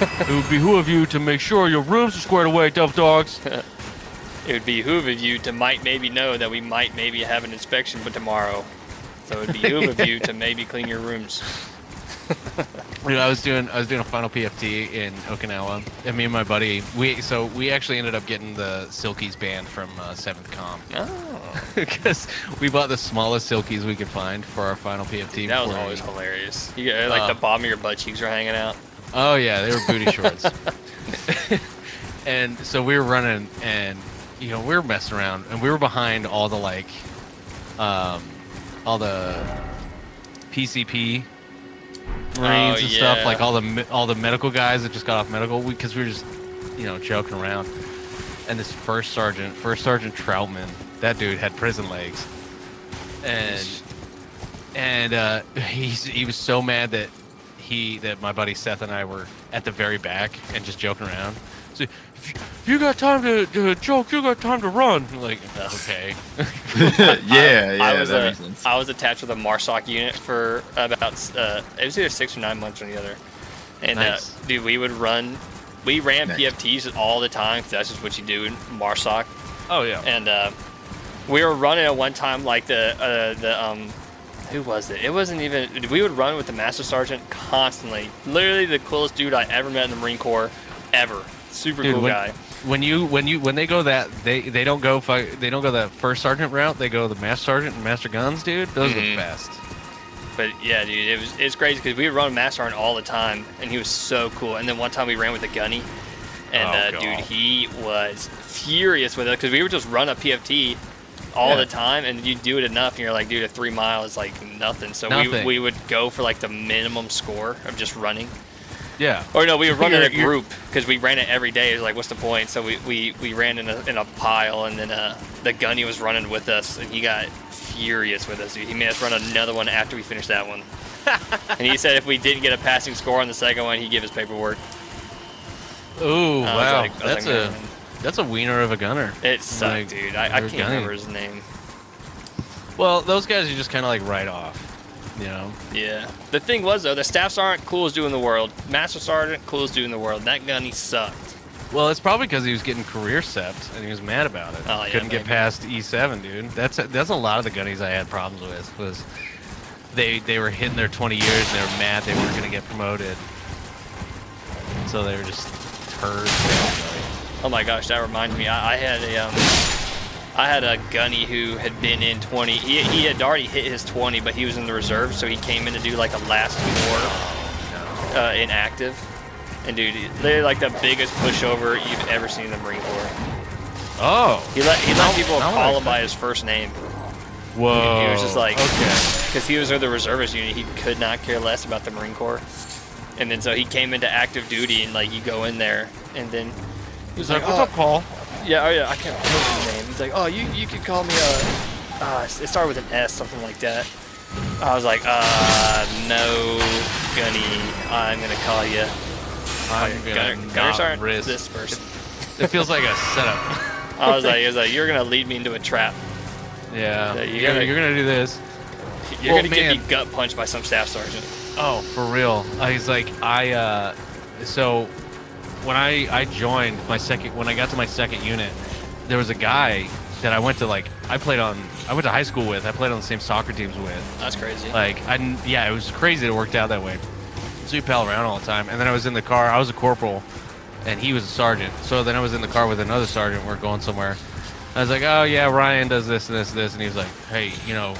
it would be behoove of you to make sure your rooms are squared away, Duff Dogs. <laughs> It would be behoove of you to might maybe know that we might maybe have an inspection but tomorrow. So it would be behoove of you to maybe clean your rooms. <laughs> Know, I was doing I was doing a final PFT in Okinawa, and me and my buddy we so we actually ended up getting the Silkies band from uh, Seventh Com Oh, <laughs> because we bought the smallest Silkies we could find for our final PFT. that was always we- hilarious. You get, like Uh. the bottom of your butt cheeks are hanging out. Oh yeah, they were booty shorts. <laughs> and so we were running, and you know we were messing around, and we were behind all the like, um, all the PCP Marines and stuff, like all the all the medical guys that just got off medical, because we, were just you know joking around. And this first sergeant, first sergeant Troutman, that dude had prison legs, and and uh, he's he was so mad that he that my buddy Seth and I were at the very back and just joking around. So you, got time to, to joke, you got time to run. Like okay, yeah, <laughs> <laughs> yeah, I was that a- makes sense. I was attached with a MARSOC unit for about uh, it was either six or nine months on the other. And Nice. uh, dude, we would run, we ran Nice. PFTs all the time 'cause that's just what you do in MARSOC. oh yeah, And uh, we were running at one time like the uh, the um, who was it? It wasn't even. We would run with the Master Sergeant constantly. Literally the coolest dude I ever met in the Marine Corps, ever. Super Dude, cool when, guy. when you when you when they go that they they don't go they don't go the first sergeant route. They go the master sergeant and master guns, dude. Those are the Mhm. best. But yeah, dude, it was it's crazy because we would run Master Sergeant all the time, and he was so cool. And then one time we ran with a gunny, and Oh, uh, dude, he was furious with it because we would just run a PFT all Yeah. the time, and you do it enough, and you're like, dude, a three mile is like nothing. So Nothing. we we would go for like the minimum score of just running. Yeah. Or no, we were running a group because we ran it every day. It was like, what's the point? So we, we, we ran in a, in a pile, and then uh, the gunny was running with us, and he got furious with us. He made us run another one after we finished that one. <laughs> and he said if we didn't get a passing score on the second one, he'd give us paperwork. Oh I was wow, like- that's like, a man. that's a wiener of a gunner. It sucked, Like, dude. I, I can't remember his name. Well, those guys you just kind of like write off, you know. Yeah. The thing was though, the staff sergeant coolest dude in the world. Master sergeant coolest dude in the world. That gunny sucked. Well, it's probably because he was getting career sept and he was mad about it. Oh, yeah, Couldn't get past E7, dude. That's that's a lot of the gunnies I had problems with. Was they they were hitting their 20 years and they were mad they weren't gonna get promoted, so they were just turds. Oh my gosh, that reminds me. I, I had a um, I had a gunny who had been in 20. He, he had already hit his 20, but he was in the reserve, so he came in to do like a last tour uh, in active. And dude, they're like the biggest pushover you've ever seen in the Marine Corps. Oh, He let he let people call him by his first name whoa! he was just like- okay. because he was with the reservist unit. He could not care less about the Marine Corps. And then so he came into active duty, and like you go in there, and then he was He's like, like, "What's "Oh, up, Paul?" Yeah, oh yeah, I can't remember his name. He's like, oh, you you could call me uh, uh, it started with an S, something like that. I was like, uh, no, Gunny, I'm gonna call you. I'm gonna Gunner, Gunner Sergeant, risk. this person. It feels like a setup. <laughs> I was like, it was like, you're gonna lead me into a trap. Yeah, Yeah, you you're, gotta- you're gonna do this. You're Well, gonna get me gut punched by some staff sergeant. Oh, for real. I was like, I, uh, so when I, I joined my second, when I got to my second unit, there was a guy that I went to like, I played on, I went to high school with, I played on the same soccer teams with. That's crazy. Like, I, yeah, it was crazy that it worked out that way. So we pal around all the time. And then I was in the car, I was a corporal, and he was a sergeant. So then I was in the car with another sergeant, we're going somewhere. I was like, oh yeah, Ryan does this and this and this. And he was like, hey, you know,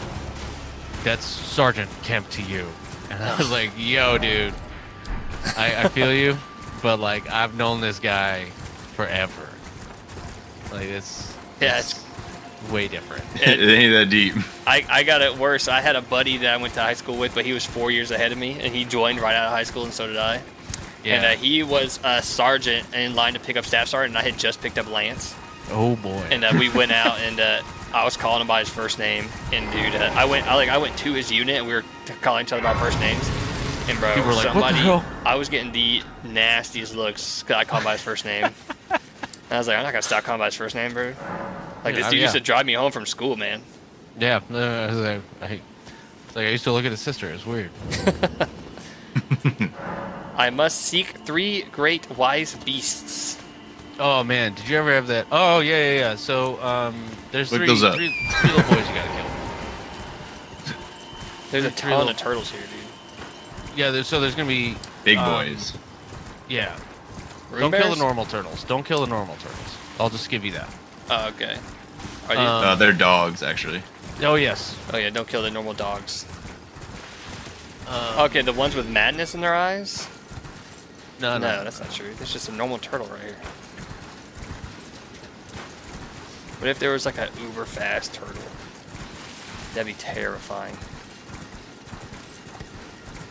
that's Sergeant Kemp to you. And I was like, yo, dude, I, I feel you, but like, I've known this guy forever. Like, it's, yeah, it's, way different. <laughs> it ain't that deep. I, I got it worse. I had a buddy that I went to high school with, but he was four years ahead of me, and he joined right out of high school, and so did I. Yeah. And uh, he was a sergeant in line to pick up staff sergeant, and I had just picked up Lance. oh boy. And uh, we went out, and uh, I was calling him by his first name. And dude, uh, I went, I like, I went to his unit, and we were calling each other by first names. And bro, People were like, "What the somebody, hell?" I was getting the nastiest looks because I called by his first name. and <laughs> I was like, I'm not gonna stop calling by his first name, bro. Like Yeah, this dude yeah. used to drive me home from school, man. Yeah, I, was like, I, it's like I used to look at his sister. It's weird. <laughs> <laughs> I must seek three great wise beasts. Oh man, did you ever have that? Oh yeah, yeah, yeah. So um, there's Look three, those up. three, three little boys you gotta kill. There's a Three ton little- of turtles here, dude. Yeah, there's, so there's gonna be Big um, boys. Yeah, Room don't kill the normal turtles. Don't kill the normal turtles. I'll just give you that. Oh, okay. Are these, Um, Uh, they're dogs, actually. Oh yes. oh yeah, don't kill the normal dogs. Um, Okay, the ones with madness in their eyes? No, No, no. that's not true. There's just a normal turtle right here. What if there was like an uber fast turtle? That'd be terrifying.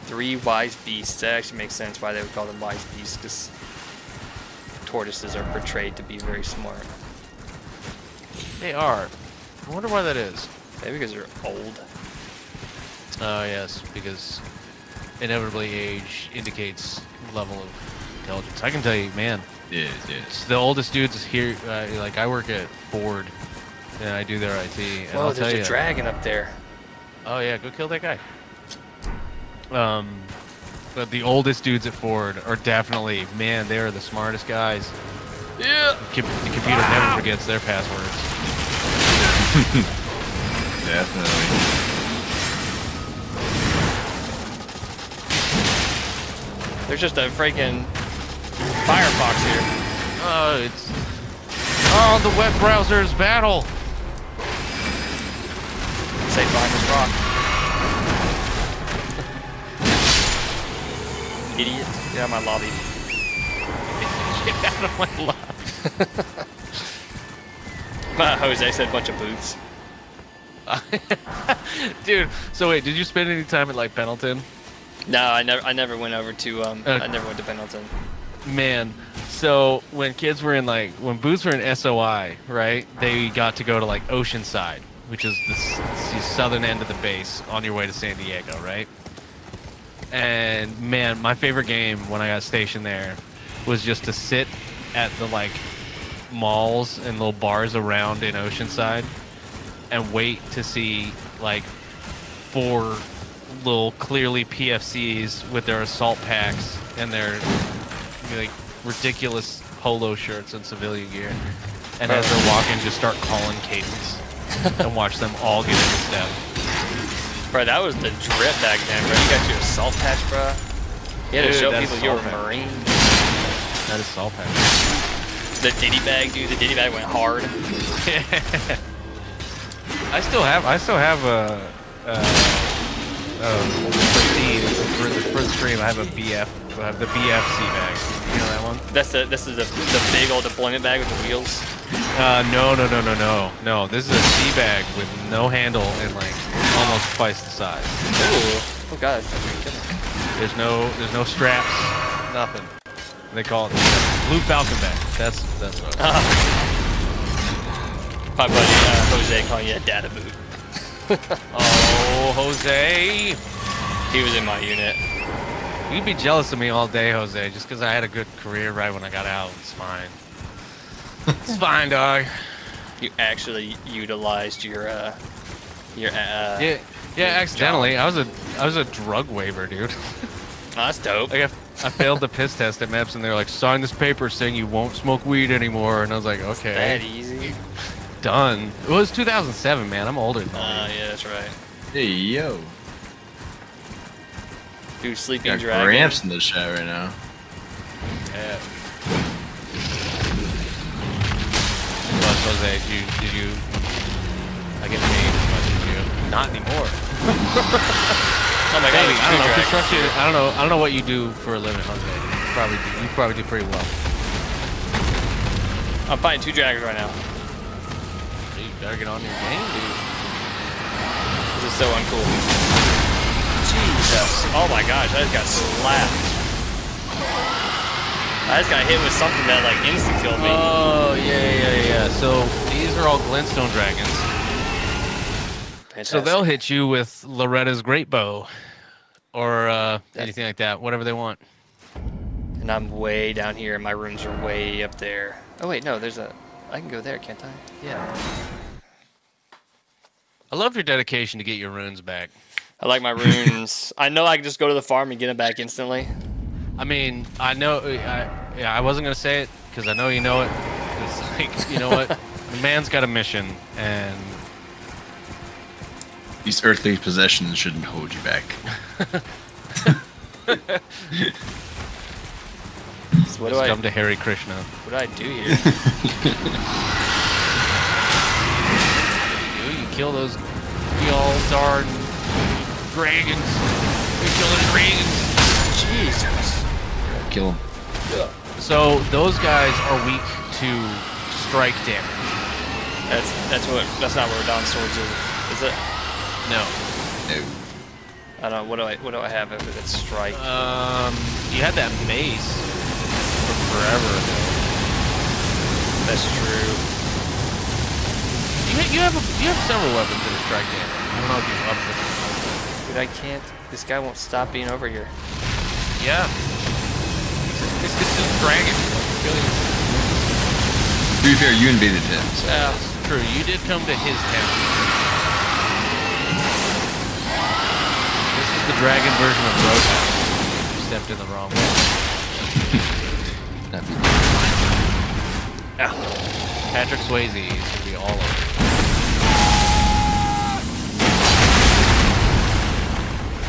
Three wise beasts. That actually makes sense why they would call them wise beasts, because tortoises are portrayed to be very smart. They are. I wonder why that is. Maybe because they're old. Oh yes, because inevitably age indicates level of intelligence. I can tell you, man. Yes, yes. It's the oldest dudes here. Uh, like I work at Ford, and I do their IT. And Whoa, I'll tell there's a you, dragon up there. Oh yeah, go kill that guy. Um, but the oldest dudes at Ford are definitely man. They are the smartest guys. Yeah. The, com- the computer never forgets their passwords. <laughs> Definitely. There's just a freaking Firefox here. Oh, it's oh the web browser's battle. Safe behind this rock. Idiot. Get out of my lobby. Get out of my life. Uh, <laughs> Jose said bunch of boots. <laughs> Dude, so wait, did you spend any time at like Pendleton? No, I never I never went over to um I never went to Pendleton. Man, so when kids were in like when boots were in SOI, right? They got to go to like Oceanside, which is the, the southern end of the base on your way to San Diego, right? And man, my favorite game when I got stationed there was just to sit at the like malls and little bars around in Oceanside and wait to see like four little clearly PFCs with their assault packs and their like ridiculous polo shirts and civilian gear. And as they're walking, just start calling cadence <laughs> and watch them all get into step. Bro, that was the drip back then, bro. You got your salt patch, bro. You had to show people you were a. Marine. That is salt patch. The Diddy bag, dude. The Diddy bag went hard. <laughs> <laughs> I still have I still have a uh, uh, for the for the stream I have a BF I have the BFC bag. You know that one? That's the this is the the big old deployment bag with the wheels. Uh, no, no, no, no, no, no. This is a C bag with no handle and like almost twice the size. Ooh. Oh god, that's pretty good. There's no, there's no straps, nothing. They call it Blue Falcon bag. That's that's what. My <laughs> buddy uh, Jose calling you a data boot. <laughs> Oh, Jose. He was in my unit. You'd be jealous of me all day, Jose, just because I had a good career right when I got out. It's fine. it's <laughs> fine, dog. You actually utilized your uh your uh Yeah, yeah. Accidentally, I was a I was a drug waiver, dude. <laughs> oh, that's dope. Like I, I failed the piss test at MEPS, and they're like, sign this paper saying you won't smoke weed anymore. And I was like, okay. That easy. Done. It was 2007, man. I'm older than Uh that. yeah, that's right. Hey yo, Dude, sleeping got dragon. Gramps in the chat right now. Yeah. What, Jose? Did you, did you? I get paid as much as you? Not anymore. <laughs> Oh my god, Maybe. I don't know. two Construction. dragons. I don't know. I don't know what you do for a living, Jose. You probably do. You probably do pretty well. I'm fighting two dragons right now. Get on your game, dude. This is so uncool. Jesus. Oh my gosh, I just got slapped. I just got hit with something that like instant killed me. Oh yeah, yeah, yeah. So these are all glintstone dragons. Fantastic. So they'll hit you with Loretta's great bow, or uh, anything like that, whatever they want. And I'm way down here, and my runes are way up there. Oh wait, no, there's a. I can go there, can't I? Yeah. I love your dedication to get your runes back. I like my runes. <laughs> I know I can just go to the farm and get them back instantly. I mean, I know. I, yeah, I wasn't gonna say it because I know you know it. It's <laughs> like, you know what? the man's got a mission, and These earthly possessions shouldn't hold you back. <laughs> So what do I? come to Hare Krishna. What do I do here? You, you kill those y'all darn dragons. You kill the dragons. Jesus. Kill him. So those guys are weak to strike damage. That's that's what. That's not what Dawn Swords is. Is it? No. No. I don't know. What do I? What do I have? If it's strike. Um, you had that mace from forever ago. That's true. You, you have a, you have several weapons that are strike damage. I don't know if you've upped them. Dude, I can't. This guy won't stop being over here. Yeah. It's just a dragon. Really, To be fair, you invaded him. So. yeah, it's true. You did come to his town. This is the dragon version of Roadhouse. You stepped in the wrong way. <laughs> That'd be- Patrick Swayze all over.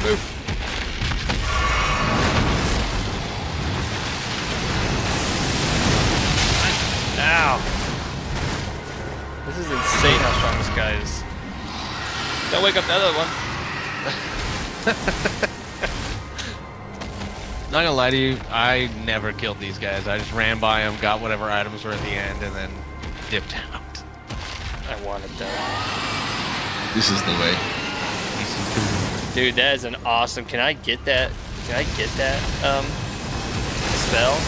it. Ow! This is insane how strong this guy is. Don't wake up the other one. <laughs> Not gonna lie to you, I never killed these guys. I just ran by them, got whatever items were at the end, and then dipped out. I wanted that. This is the way. Dude, that is an awesome. Can I get that? Can I get that? Um, spell?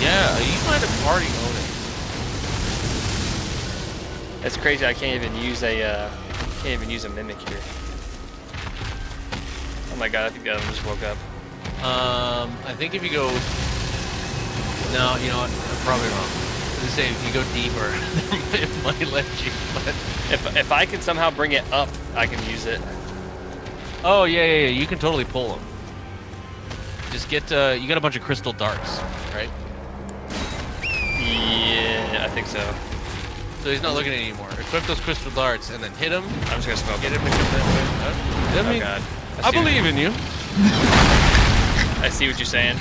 Yeah, you might have already owned it. That's crazy. I can't even use a. Uh, can't even use a mimic here. Oh my god! I think the other one just woke up. Um, I think if you go, no, you know what? I'm probably wrong. I gonna say if you go deeper, <laughs> it might let you. But If if I can somehow bring it up, I can use it. oh yeah, yeah, yeah, you can totally pull them. Just get, uh, you got a bunch of crystal darts, right? Yeah, I think so. So he's not looking anymore. Equip those crystal darts and then hit him. I'm just gonna smoke Get it. him to come that way. Uh, I Oh mean, god. I see- believe in you. <laughs> I see what you're saying.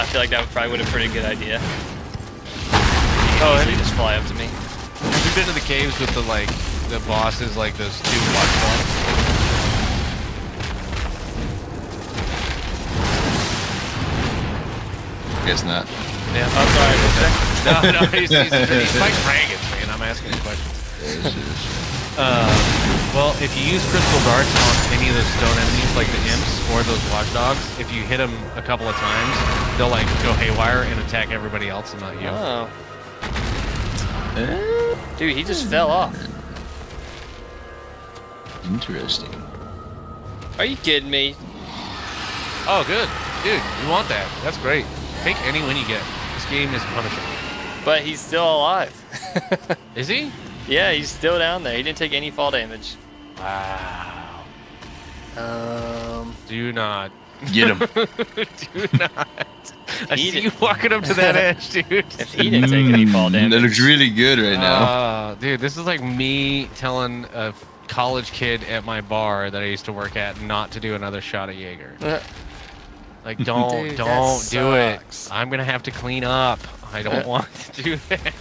I feel like that probably would have been a pretty good idea. Oh, have you you- just fly up to me. Have you been to the caves with the like the bosses, like those two watch ones? Guess not. Yeah. I'm oh, sorry. what's <laughs> that? no, no, he's, he's, he's <laughs> fighting dragons, man. I'm asking him questions. Uh, well, if you use crystal darts on any of those stone enemies, like the imps or those watchdogs, if you hit them a couple of times, they'll like go haywire and attack everybody else and not you. Oh. Dude, he just fell off. Interesting. Are you kidding me? Oh, good. Dude, you want that. That's great. Take any win you get. This game is punishing. But he's still alive. Is he? <laughs> yeah, he's still down there. He didn't take any fall damage. Wow. Um, Do not. Get him. <laughs> Do not. I He see did- you walking up to that <laughs> edge, dude. if he didn't take any fall Mm, damage, That looks really good right now. Oh, dude, this is like me telling a college kid at my bar that I used to work at not to do another shot of Jaeger. Uh, Like, don't, Dude, don't do it. I'm gonna have to clean up. I don't Uh. <laughs> want to do that.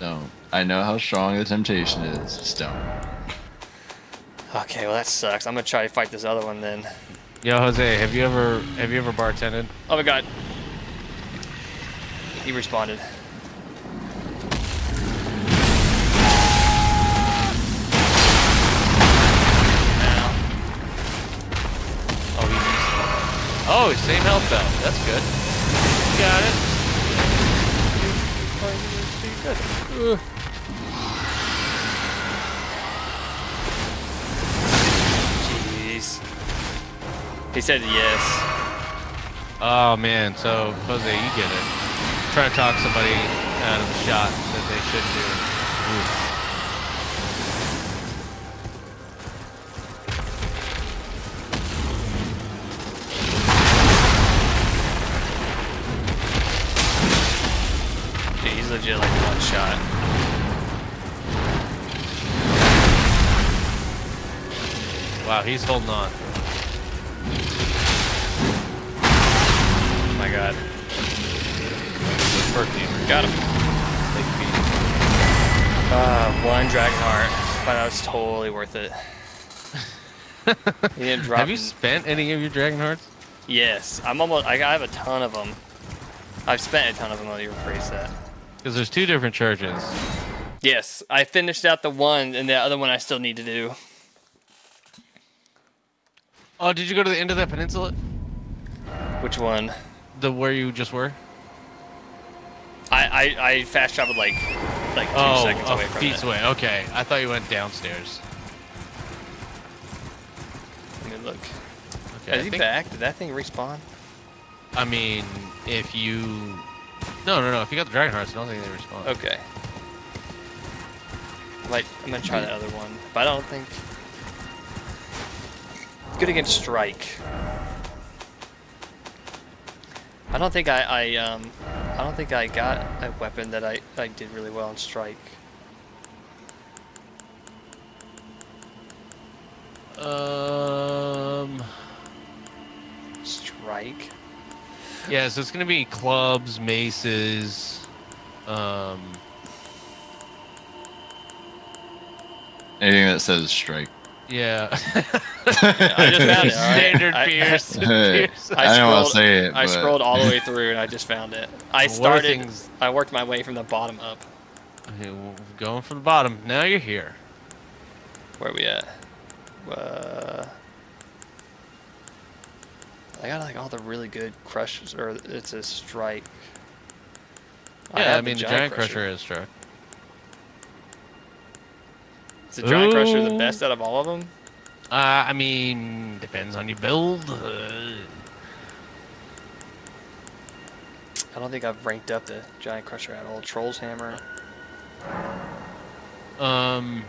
Don't. I know how strong the temptation is. Just don't. okay, well that sucks. I'm gonna try to fight this other one then. Yo, Jose, have you ever have you ever bartended? Oh my god. He responded. Oh, Oh, same health though. That's good. Got it. Good. Jeez. He said yes. Oh man, so Jose, you get it. Try to talk somebody out of the shot that they should do. Dude, he's legit like one shot. Wow, he's holding on. Oh my god. Perk team. Got him. Take beat. Uh, one dragon heart. But that was totally worth it. he didn't <laughs> drop. Have you spent any of your dragon hearts? Yes, I'm almost. I have a ton of them. I've spent a ton of them on the rephrase that. Because there's two different charges. Yes, I finished out the one, and the other one I still need to do. Oh, did you go to the end of that peninsula? Which one? The where you just were? I I, I fast traveled like like two oh, seconds oh, away from feet it. away. Okay, I thought you went downstairs. Let me look. Okay, I Is he think- back? Did that thing respawn? I mean, if you, no, no, no. If you got the dragon hearts, I don't think they respond. Okay. Like I'm gonna try the other one, but I don't think. Good against strike. I don't think I, I um I don't think I got a weapon that I, I did really well in strike. Um. Strike. Yeah, so it's gonna be clubs, maces, um, Anything that says strike. Yeah. <laughs> I just found it. Standard I- Pierce. <laughs> Hey, Pierce. I don't want to say it. I but- scrolled all the way <laughs> through and I just found it. I started. things- I worked my way from the bottom up. Okay, well, going from the bottom. Now you're here. Where are we at? Uh, I got like all the really good crushes, or it's a strike. Yeah, I, have mean the giant crusher is struck. Is the giant crusher the best out of all of them? Uh, I mean, depends on your build. Uh, I don't think I've ranked up the giant crusher at all. Troll's hammer. um,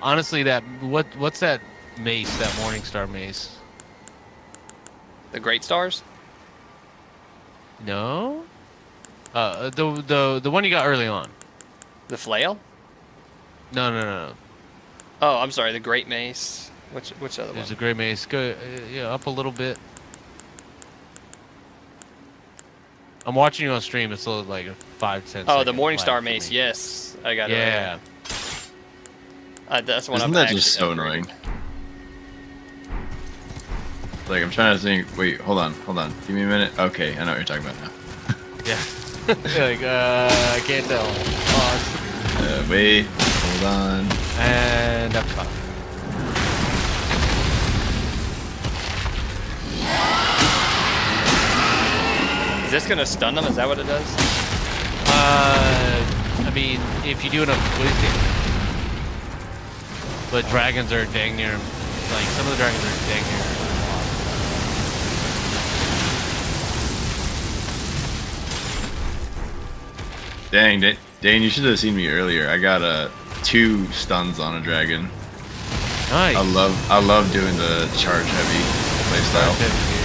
honestly, that what what's that mace? That Morningstar mace? The great stars. No. Uh, the the the one you got early on. The flail. No, no, no, no. Oh, I'm sorry. The great mace. Which which other There's a one? gray mace. Go, uh, yeah, up a little bit. I'm watching you on stream. It's a little, like a five ten. Oh, the second morning star mace. me. Yes, I got it. Yeah. right here. Uh, that's one. Isn't I'm that just so annoying? Like I'm trying to think. Wait, hold on, hold on. Give me a minute. Okay, I know what you're talking about now. Yeah. <laughs> Like, uh, I can't tell. Pause. Uh, wait, hold on. And up top. Is this gonna stun them? Is that what it does? Uh, I mean, if you do enough quiz but dragons are dang near, like some of the dragons are dang near. Dang, Da- Dane, you should have seen me earlier. I got uh, two stuns on a dragon. Nice. I love I love doing the charge heavy playstyle.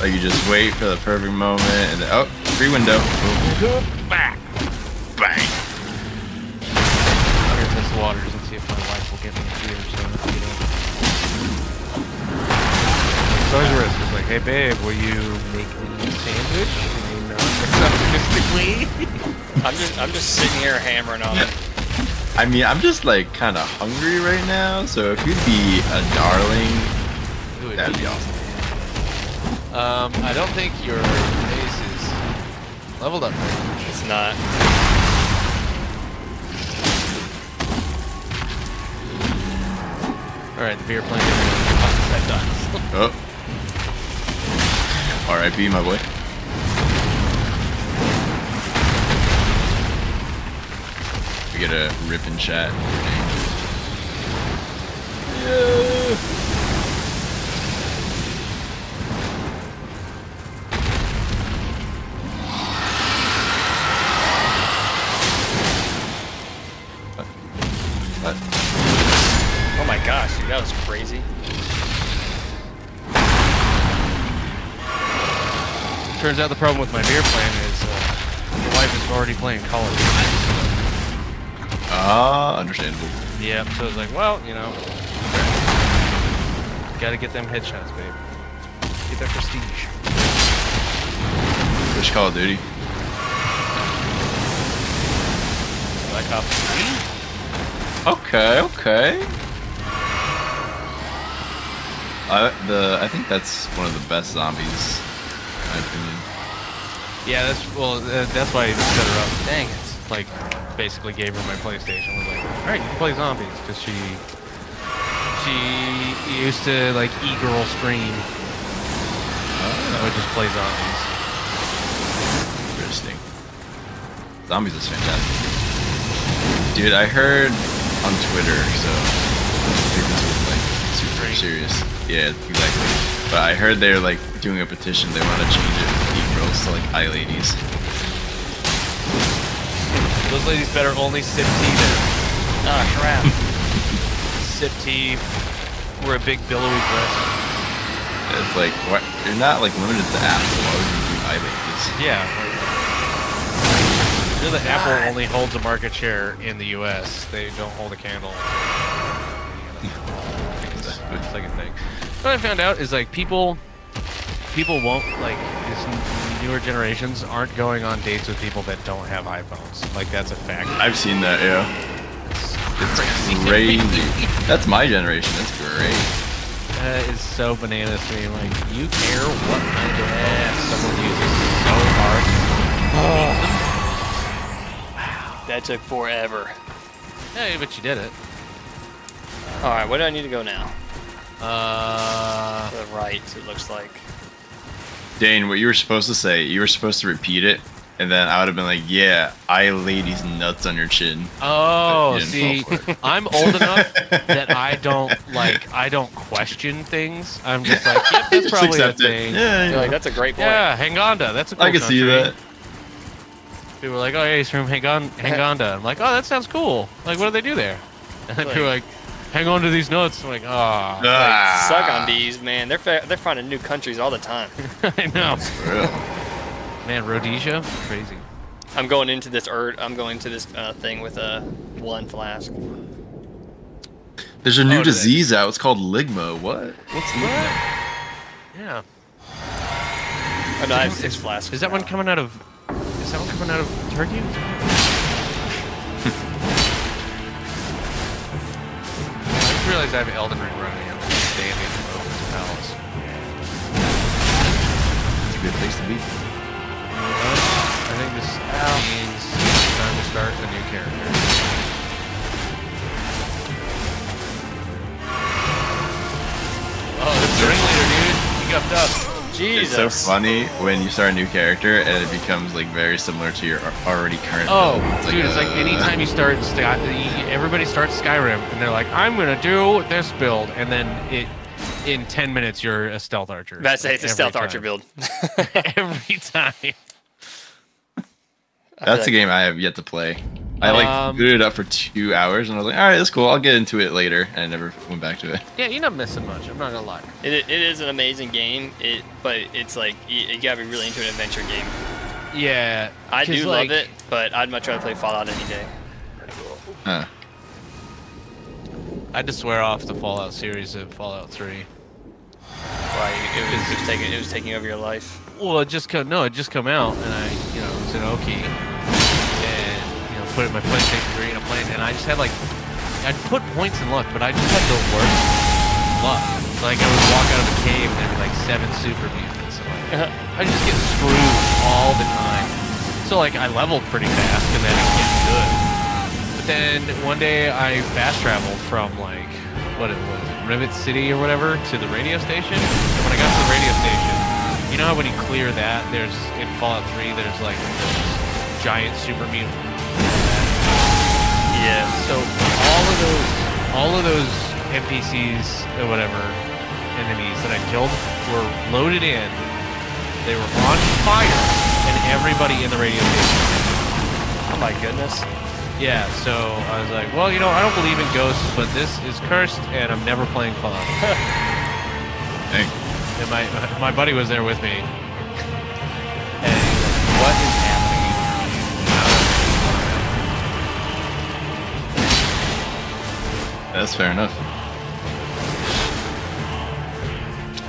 Like you just wait for the perfect moment and then, oh, free window. Boom. Back. Bang. I'm gonna test the waters and see if my wife will get me a beer. So you know. It's always a risk. It's like, hey babe, will you make me a sandwich? And you know, misogynistically. <laughs> I'm just I'm just sitting here hammering on it. I mean, I'm just like kind of hungry right now, so if you'd be a darling, Ooh, that'd be awesome. Um, I don't think your base is leveled up very much. It's not. All right, the beer plant is upside down. Oh. R.I.P. my boy. We get a rip and chat. What? Oh my gosh, dude, that was crazy. Turns out the problem with my beer plan is uh, the wife is already playing Call of Duty. Ah, understandable. Yep. So it's like, well, you know, got to get them headshots, babe. Get that prestige. Which Call of Duty? Black Ops 3. Okay, okay. I the I think that's one of the best zombies, in my opinion. Yeah, that's well. Uh, that's why I even set her up. Dang it! Like, basically gave her my PlayStation. Was like, all right, you can play zombies because she she used to like e-girl stream. Oh. I would just play zombies. Interesting. Zombies is fantastic. Dude, I heard on Twitter, so I think this was like super serious. Yeah, exactly. But I heard they're like doing a petition. They want to change it from e girls to like i ladies. Those ladies better only sip tea then. Ah, crap. <laughs> Sip tea. We're a big billowy dress. It's like what? You're not like limited to apps. So why would you do i ladies? Yeah. You know that Apple only holds a market share in the U.S. They don't hold a candle. it's, it's like a thing. What I found out is like people, people won't like n- newer generations aren't going on dates with people that don't have iPhones. Like that's a fact. I've seen that. Yeah, it's crazy. That's my generation. That's great. That is so bananas to me. Like you care what kind of phone someone uses so hard. <sighs> that took forever. Hey, but you did it. All right, where do I need to go now? Uh, To the right, it looks like. Dane, what you were supposed to say, you were supposed to repeat it, and then I would have been like, "Yeah, I ladies nuts on your chin." Oh, see, fall for it. I'm old enough <laughs> that I don't like I don't question things. I'm just like, yep, that's Just probably a accept it. thing. Yeah, Yeah, You're like, that's a great point. Yeah, Hanganda, that's a cool I can see that. People are like, oh yeah, he's from Hangon Hanganda. I'm like, oh, that sounds cool. Like, what do they do there? <laughs> And then people are like, hang on to these notes. I'm like, oh, Like, Ah, suck on these, man. They're fa- they're finding new countries all the time. <laughs> I know. for real. Man, Rhodesia, crazy. I'm going into this ert. I'm going to this uh, thing with a one flask. There's a new Oh, disease out. It's called ligma. What? What's ligma? Yeah. Oh, no, I have six flasks. Is that one coming out of? Is that one coming out of Turkey? <laughs> just realized I have Elden Ring running. Just standing in Open's Palace. It's a good place to be. I think this means it's time to start a new character. Oh, this is the ringleader, dude. He guffed up. Jesus. It's so funny when you start a new character and it becomes like very similar to your already current. Oh, build. dude, it's like uh, anytime you start, everybody starts Skyrim, and they're like, "I'm gonna do this build," and then it, in ten minutes, you're a stealth archer. That's it's a stealth time. archer build. <laughs> <laughs> Every time. That's a game I have yet to play. I like Um, booted it up for two hours and I was like, all right, that's cool. I'll get into it later, and I never went back to it. Yeah, you're not missing much. I'm not gonna lie. It, it is an amazing game. It, but it's like you, you gotta be really into an adventure game. Yeah, I do like, love it, but I'd much rather play Fallout any day. Huh. I just swear off the Fallout series of Fallout 3. Why it was, it was taking it was taking over your life. Well, it just come no, it just come out, and I, you know, was in Oki, and you know, put in my PlayStation 3 and I'm playing, and I just had like, I'd put points in luck, but I just had the worst luck. Like I would walk out of a cave and there'd be like seven super mutants. Like, uh-huh. I just get screwed all the time. So like I leveled pretty fast, and then it gets good. But then one day I fast traveled from like what it was, Rivet City or whatever, to the radio station. And when I got to the radio station, you know how when you clear that, there's in Fallout 3, there's like those giant super mutant. Yes. So all of those, all of those NPCs or whatever enemies that I killed were loaded in. They were on fire, and everybody in the radio station. Oh my goodness. Yeah, so I was like, well, you know, I don't believe in ghosts, but this is cursed, and I'm never playing Fallout. <laughs> Dang. And my my buddy was there with me. That's fair enough.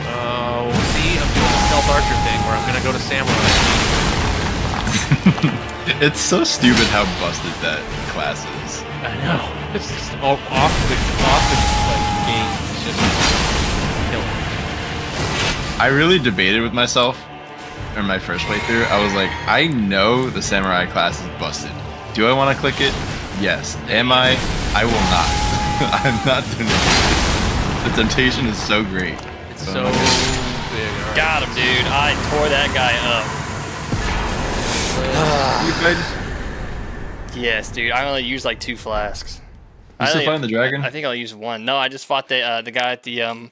Oh, see, I'm doing the stealth archer thing where I'm gonna go to samurai. <laughs> It's so stupid how busted that class is. I know. It's just all off the off the like game. It's just killer. I really debated with myself in my first playthrough. I was like, I know the samurai class is busted. Do I want to click it? Yes. Am I? I will not. <laughs> I'm not doing it. The temptation is so great. It's But so big. not Alright. Got him, dude. I tore that guy up. <sighs> Yes, dude. I only used like two flasks. You I still only- find the dragon? I think I'll use one. No, I just fought the uh, the guy at the um.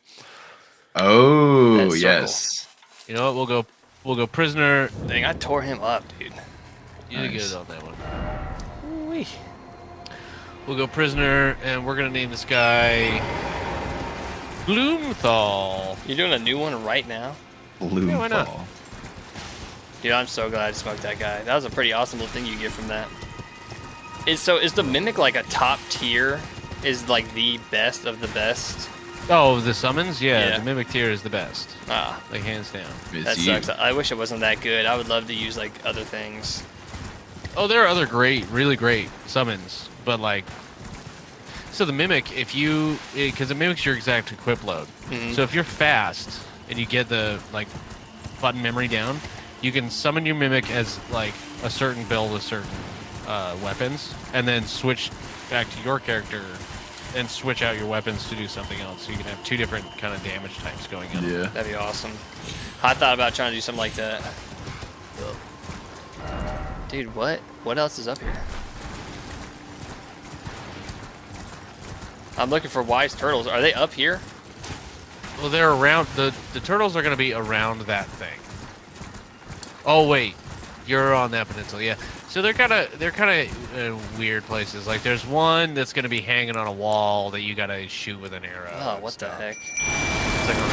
Oh yes. You know what? We'll go. We'll go prisoner. Thing. I tore him up, dude. You did Nice. good on that one. Wee. We'll go prisoner, and we're gonna name this guy Gloomthal. You're doing a new one right now, Bloom Yeah, why not? dude. I'm so glad I smoked that guy. That was a pretty awesome little thing you get from that. Is so is the mimic like a top tier? Is like the best of the best? Oh, the summons? Yeah, Yeah. the mimic tier is the best, Ah, like hands down. It's that you. sucks. I wish it wasn't that good. I would love to use like other things. Oh, there are other great, really great summons, but like, so the mimic, if you, because it mimics your exact equip load. Mhm. So if you're fast and you get the like button memory down, you can summon your mimic as like a certain build with certain uh, weapons, and then switch back to your character and switch out your weapons to do something else. So you can have two different kind of damage types going on. Yeah. That'd be awesome. I thought about trying to do something like that. Dude, what? What else is up here? I'm looking for wise turtles. Are they up here? Well, they're around the the turtles are going to be around that thing. Oh wait, you're on that peninsula, yeah. So they're kind of they're kind of uh, weird places. Like there's one that's going to be hanging on a wall that you got to shoot with an arrow. Oh, and what the heck? It's like on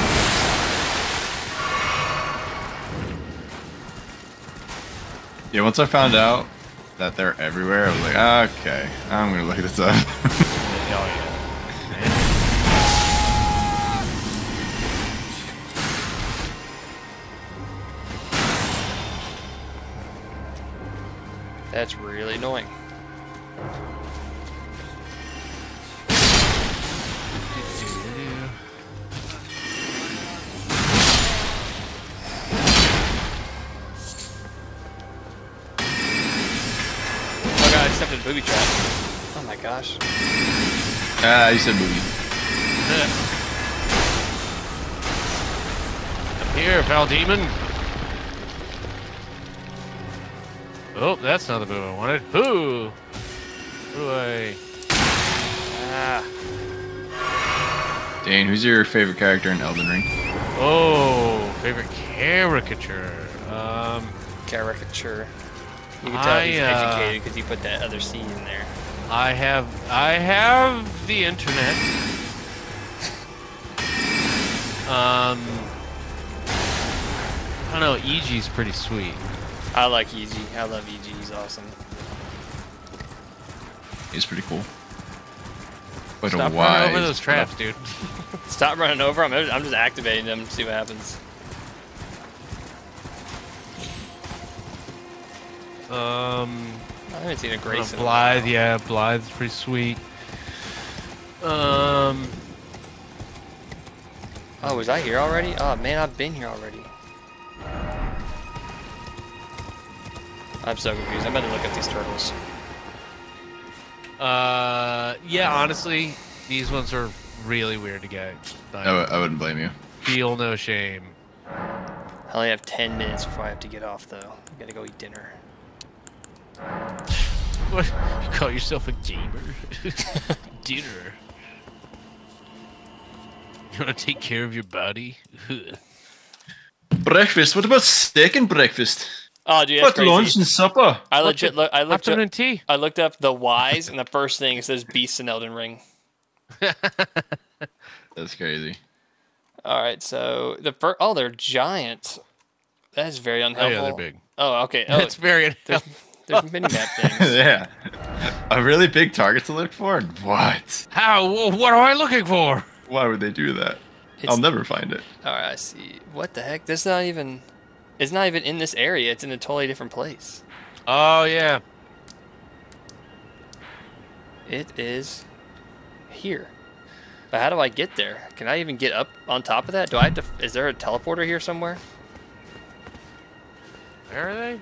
Yeah, once I found out that they're everywhere, I was like, ah, okay, I'm gonna look this up. <laughs> That's really annoying. Oh god, I stepped in a booby trap. Oh my gosh. ah, you said movie. I'm here, foul Oh, that's not the move I wanted. Ooh. What do I? Ah, Dane, who's your favorite character in Elden Ring? Oh, favorite caricature. Um, caricature. You can tell he's I, uh, educated because you put that other C in there. I have I have the internet. Um, I don't know. Iji's pretty sweet. I like Iji. I love Iji. He's awesome. He's pretty cool. Quite Stop a running over those traps, dude. <laughs> Stop running over them. I'm just activating them. To see what happens. Um, I haven't seen a Grace in a Blaidd, yeah, Blaidd's pretty sweet. Um, Oh, was I here already? Oh man, I've been here already. I'm so confused. I better look at these turtles. uh, yeah, honestly, these ones are really weird to get. Like, I, w- I wouldn't blame you. feel no shame. I only have 10 minutes before I have to get off though. I gotta go eat dinner. <laughs> What? You call yourself a gamer? <laughs> Dinner. You want to take care of your body? <laughs> Breakfast. What about steak and breakfast? Oh, dude, that's What crazy. lunch and supper? I legit look. I looked Afternoon up. tea. I looked up the Y's, and the first thing it says Beast in Elden Ring. <laughs> That's crazy. All right, so the first. Oh, they're giant. That is very Oh yeah, they're big. Oh, okay. <laughs> Oh, That's very there's, there's mini map <laughs> things. yeah. A really big target to look for? What? How? What am I looking for? Why would they do that? It's- I'll never find it. All right, I see. What the heck? This not even. It's not even in this area. It's in a totally different place. Oh yeah. It is here. But how do I get there? Can I even get up on top of that? Do I have to? Is there a teleporter here somewhere? Where are they?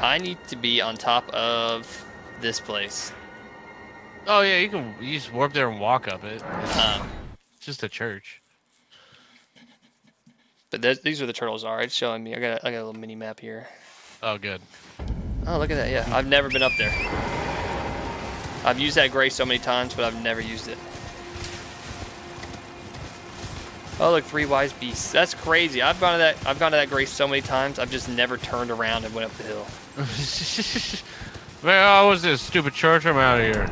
I need to be on top of this place. Oh yeah, you can you just warp there and walk up it. It's Um, just a church. But th- these are the turtles. All right, it's showing me. I got. A, I got a little mini map here. Oh good. Oh, look at that. Yeah, I've never been up there. I've used that gray so many times, but I've never used it. Oh, look, three wise beasts. That's crazy. I've gone to that. I've gone to that gray so many times. I've just never turned around and went up the hill. <laughs> Man, oh, was this stupid church? I'm out of here.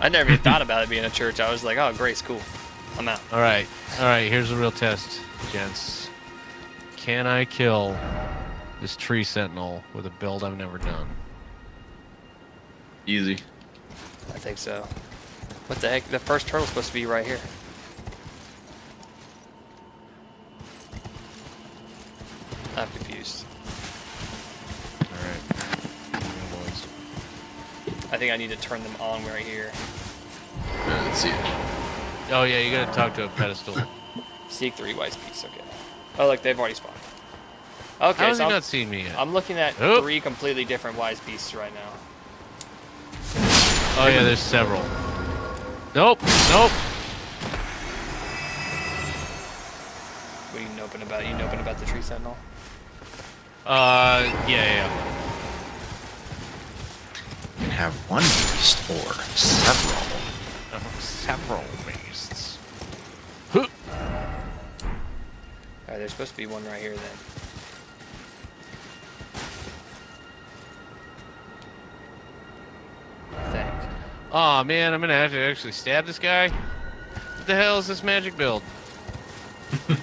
I never even thought about it being a church. I was like, oh, Grace, cool. I'm out. All right, all right. Here's the real test, gents. Can I kill this tree sentinel with a build I've never done? Easy. I think so. What the heck? The first turtle's supposed to be right here. I'm confused. All right. boys. I think I need to turn them on right here. Uh, let's see it. Oh yeah, you gotta talk to a pedestal. Seek three wise beasts. Okay. Oh, look, they've already spawned. Okay, How has so he I'm, not seen me yet? I'm looking at Oop. three completely different wise beasts right now. Oh yeah, there's several. Nope, nope. What are you noping about? You noping about the tree sentinel? Uh, yeah, yeah. You can have one beast or several. yeah. Uh, several beasts. Right, there's supposed to be one right here then. I think. Oh man, I'm gonna have to actually stab this guy. What the hell is this magic build? <laughs>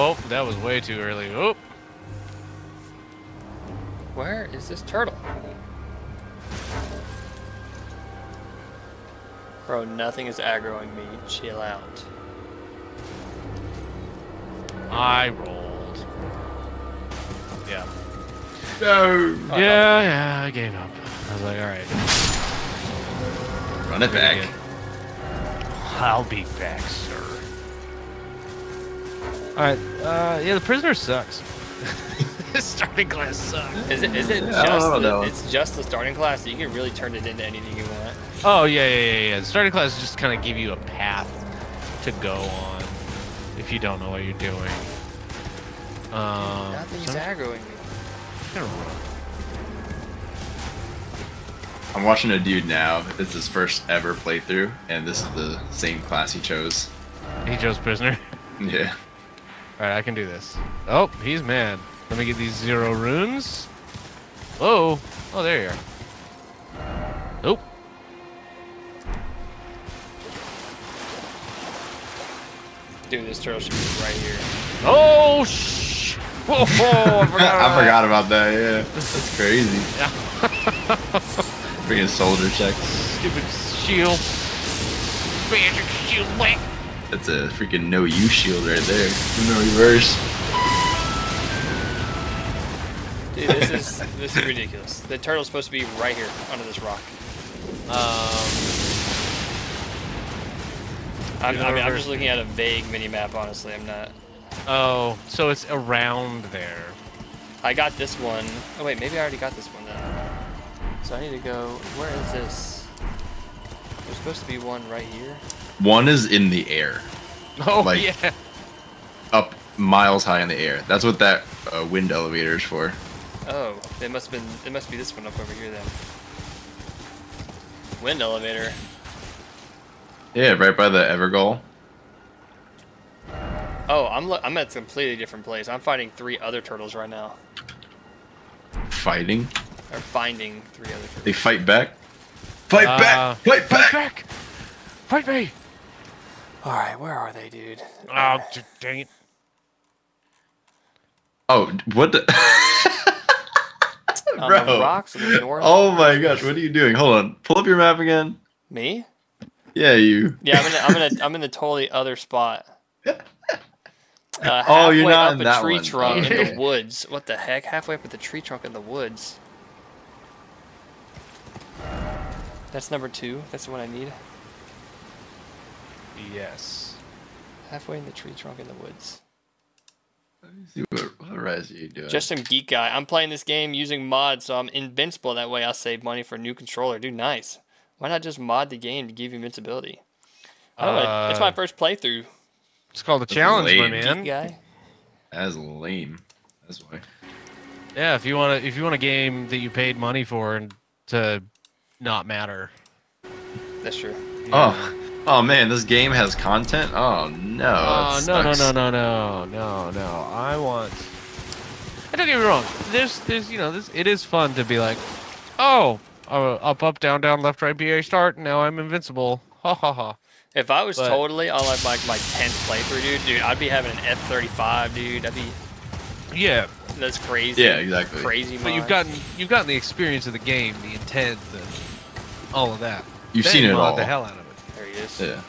Oh, that was way too early. Oh, Where is this turtle? Bro, nothing is aggroing me. Chill out. I rolled. Yeah. No. Yeah, yeah, I gave up. I was like, all right. Run it back. I'll be back, sir. All right. Uh, yeah, the prisoner sucks. <laughs> <laughs> starting class sucks. Is it? Is it Yeah, just? The, that it's just the starting class. You can really turn it into anything you want. Oh yeah, yeah, yeah, yeah. The starting class just kind of give you a path to go on if you don't know what you're doing. Um, Nothing's so- aggroing me. I'm watching a dude now. It's his first ever playthrough, and this is the same class he chose. He chose prisoner. <laughs> Yeah. All right, I can do this. Oh, he's mad. Let me get these zero runes. Whoa. Oh, there you are. Nope. Dude, this turtle should be right here. Oh, sh! Whoa, I <laughs> forgot. I forgot about that. Yeah, that's crazy. Yeah. <laughs> Freaking soldier checks. Stupid shield. Magic shield. Whack. That's a freaking no use shield right there. No reverse. Dude, this is this is ridiculous. The turtle's supposed to be right here under this rock. Um, I'm, I mean, I'm just looking at a vague mini map. Honestly, I'm not. oh, so it's around there. I got this one. Oh wait, maybe I already got this one then. So I need to go. Where is this? There's supposed to be one right here. One is in the air, <laughs> Oh, Like- yeah. up miles high in the air. That's what that uh, wind elevator is for. Oh, it must have been. It must be this one up over here then. Wind elevator. Yeah, right by the Evergoal. Oh, I'm I'm at a completely different place. I'm fighting three other turtles right now. Fighting. Or finding three other turtles. They fight back. Fight Uh, back! Fight back! Back. Fight me. All right, where are they, dude? Oh, dang it. Oh, what the? <laughs> <laughs> <laughs> On Bro. the rocks in the north. Oh my gosh, what are you doing? Hold on. Pull up your map again. Me? Yeah, you. Yeah, I'm in. A, I'm in. A, I'm in the totally other spot. <laughs> Uh, Oh, you're halfway not up in a that tree one. trunk in the woods. What the heck? Halfway up with the tree trunk in the woods. That's number two. That's the one I need. Yes. Halfway in the tree trunk in the woods. Let me see what, what res are you doing? Just some geek guy. I'm playing this game using mods, so I'm invincible. That way, I'll save money for a new controller. Dude, nice. Why not just mod the game to give you invincibility? I don't know. It's my Uh, first playthrough. It's called a That's challenge, my man. Geek guy. That's lame. That's why. Yeah, if you want to, if you want a game that you paid money for and to not matter. That's true. Oh, oh man, this game has content. Oh no. Oh no no no no no no no! I want. I don't get me wrong. There's there's you know this it is fun to be like, oh, uh, up up down down left right BA start. Now I'm invincible. Ha ha ha. If I was But- totally on like my, my 10th playthrough, dude, dude, I'd be having an F35, dude. That'd be Yeah, that's crazy. Yeah, exactly. Crazy. but you've gotten you've gotten the experience of the game, the intent, the all of that. You've Then seen you it all. the hell out of There he is. Yeah.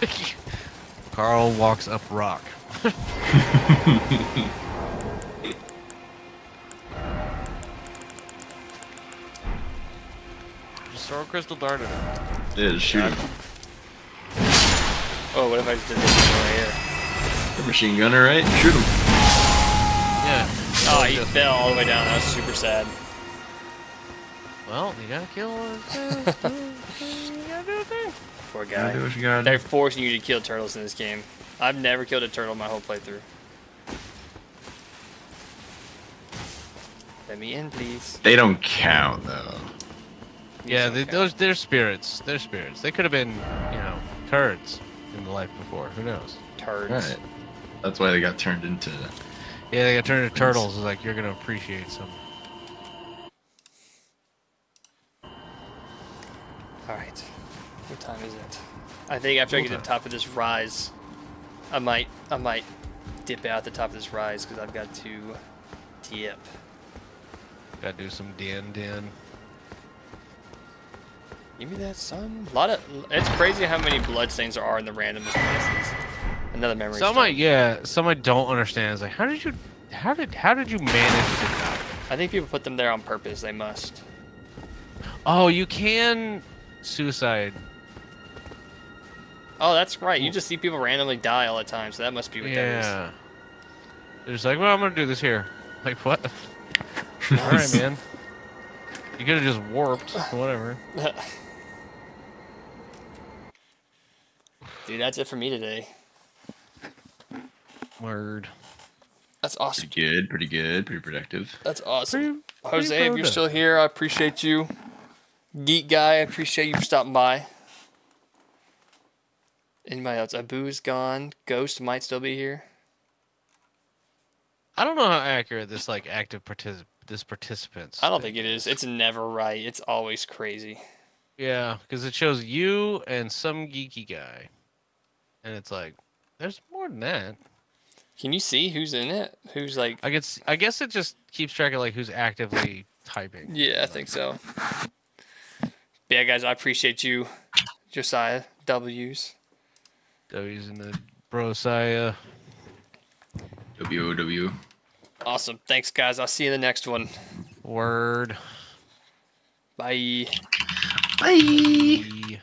<laughs> Carl walks up rock. <laughs> Just throw a crystal dart at him. Yeah, just shoot him. Oh, what if I just did this right here? The machine gunner, right? Shoot him. Yeah. Oh, he fell all the way down. That was super sad. Well, you gotta kill. Uh, <laughs> you gotta do a thing. Poor Gotta do guy. what you gotta. They're forcing you to kill turtles in this game. I've never killed a turtle my whole playthrough. Let me in, please. They don't count though. Yeah, they, those they're spirits. They're spirits. They could have been, you know, turds in the life before. Who knows? count. turds. Right. That's why they got turned into. Yeah, they got turned into turtles. It's like you're gonna appreciate some. All right. What time is it? I think after I get to the top of this rise, I might I might dip out the top of this rise because I've got to dip. Gotta do some din din. Give me that sun. A lot of. It's crazy how many bloodstains there are in the randomest places. Another memory. Some stone. I yeah, some I don't understand. Is like, how did you, how did how did you manage to die? I think people put them there on purpose. They must. Oh, you can suicide. Oh, that's right. You just see people randomly die all the time, so that must be what Yeah. They're just like, well, I'm gonna do this here. <laughs> Like what? All right, <laughs> man. You could have just warped. <laughs> Whatever. Dude, that's it for me today. Word. That's awesome. Pretty good, pretty good, pretty productive. That's awesome. Pretty- pretty Jose, if you're still here, I appreciate you. Geek guy, I appreciate you for stopping by. Anybody else? Abu's gone. Ghost might still be here. I don't know how accurate this like active particip this participants. I don't think it is. It's never right. It's always crazy. Yeah, because it shows you and some geeky guy, and it's like, there's more than that. Can you see who's in it? Who's like? I guess I guess it just keeps track of like who's actively typing. Yeah, I think so. But yeah, guys, I appreciate you, Josiah W's. W's in the brosaya. WOW. Awesome. Thanks, guys. I'll see you in the next one. Word. Bye. Bye. Bye.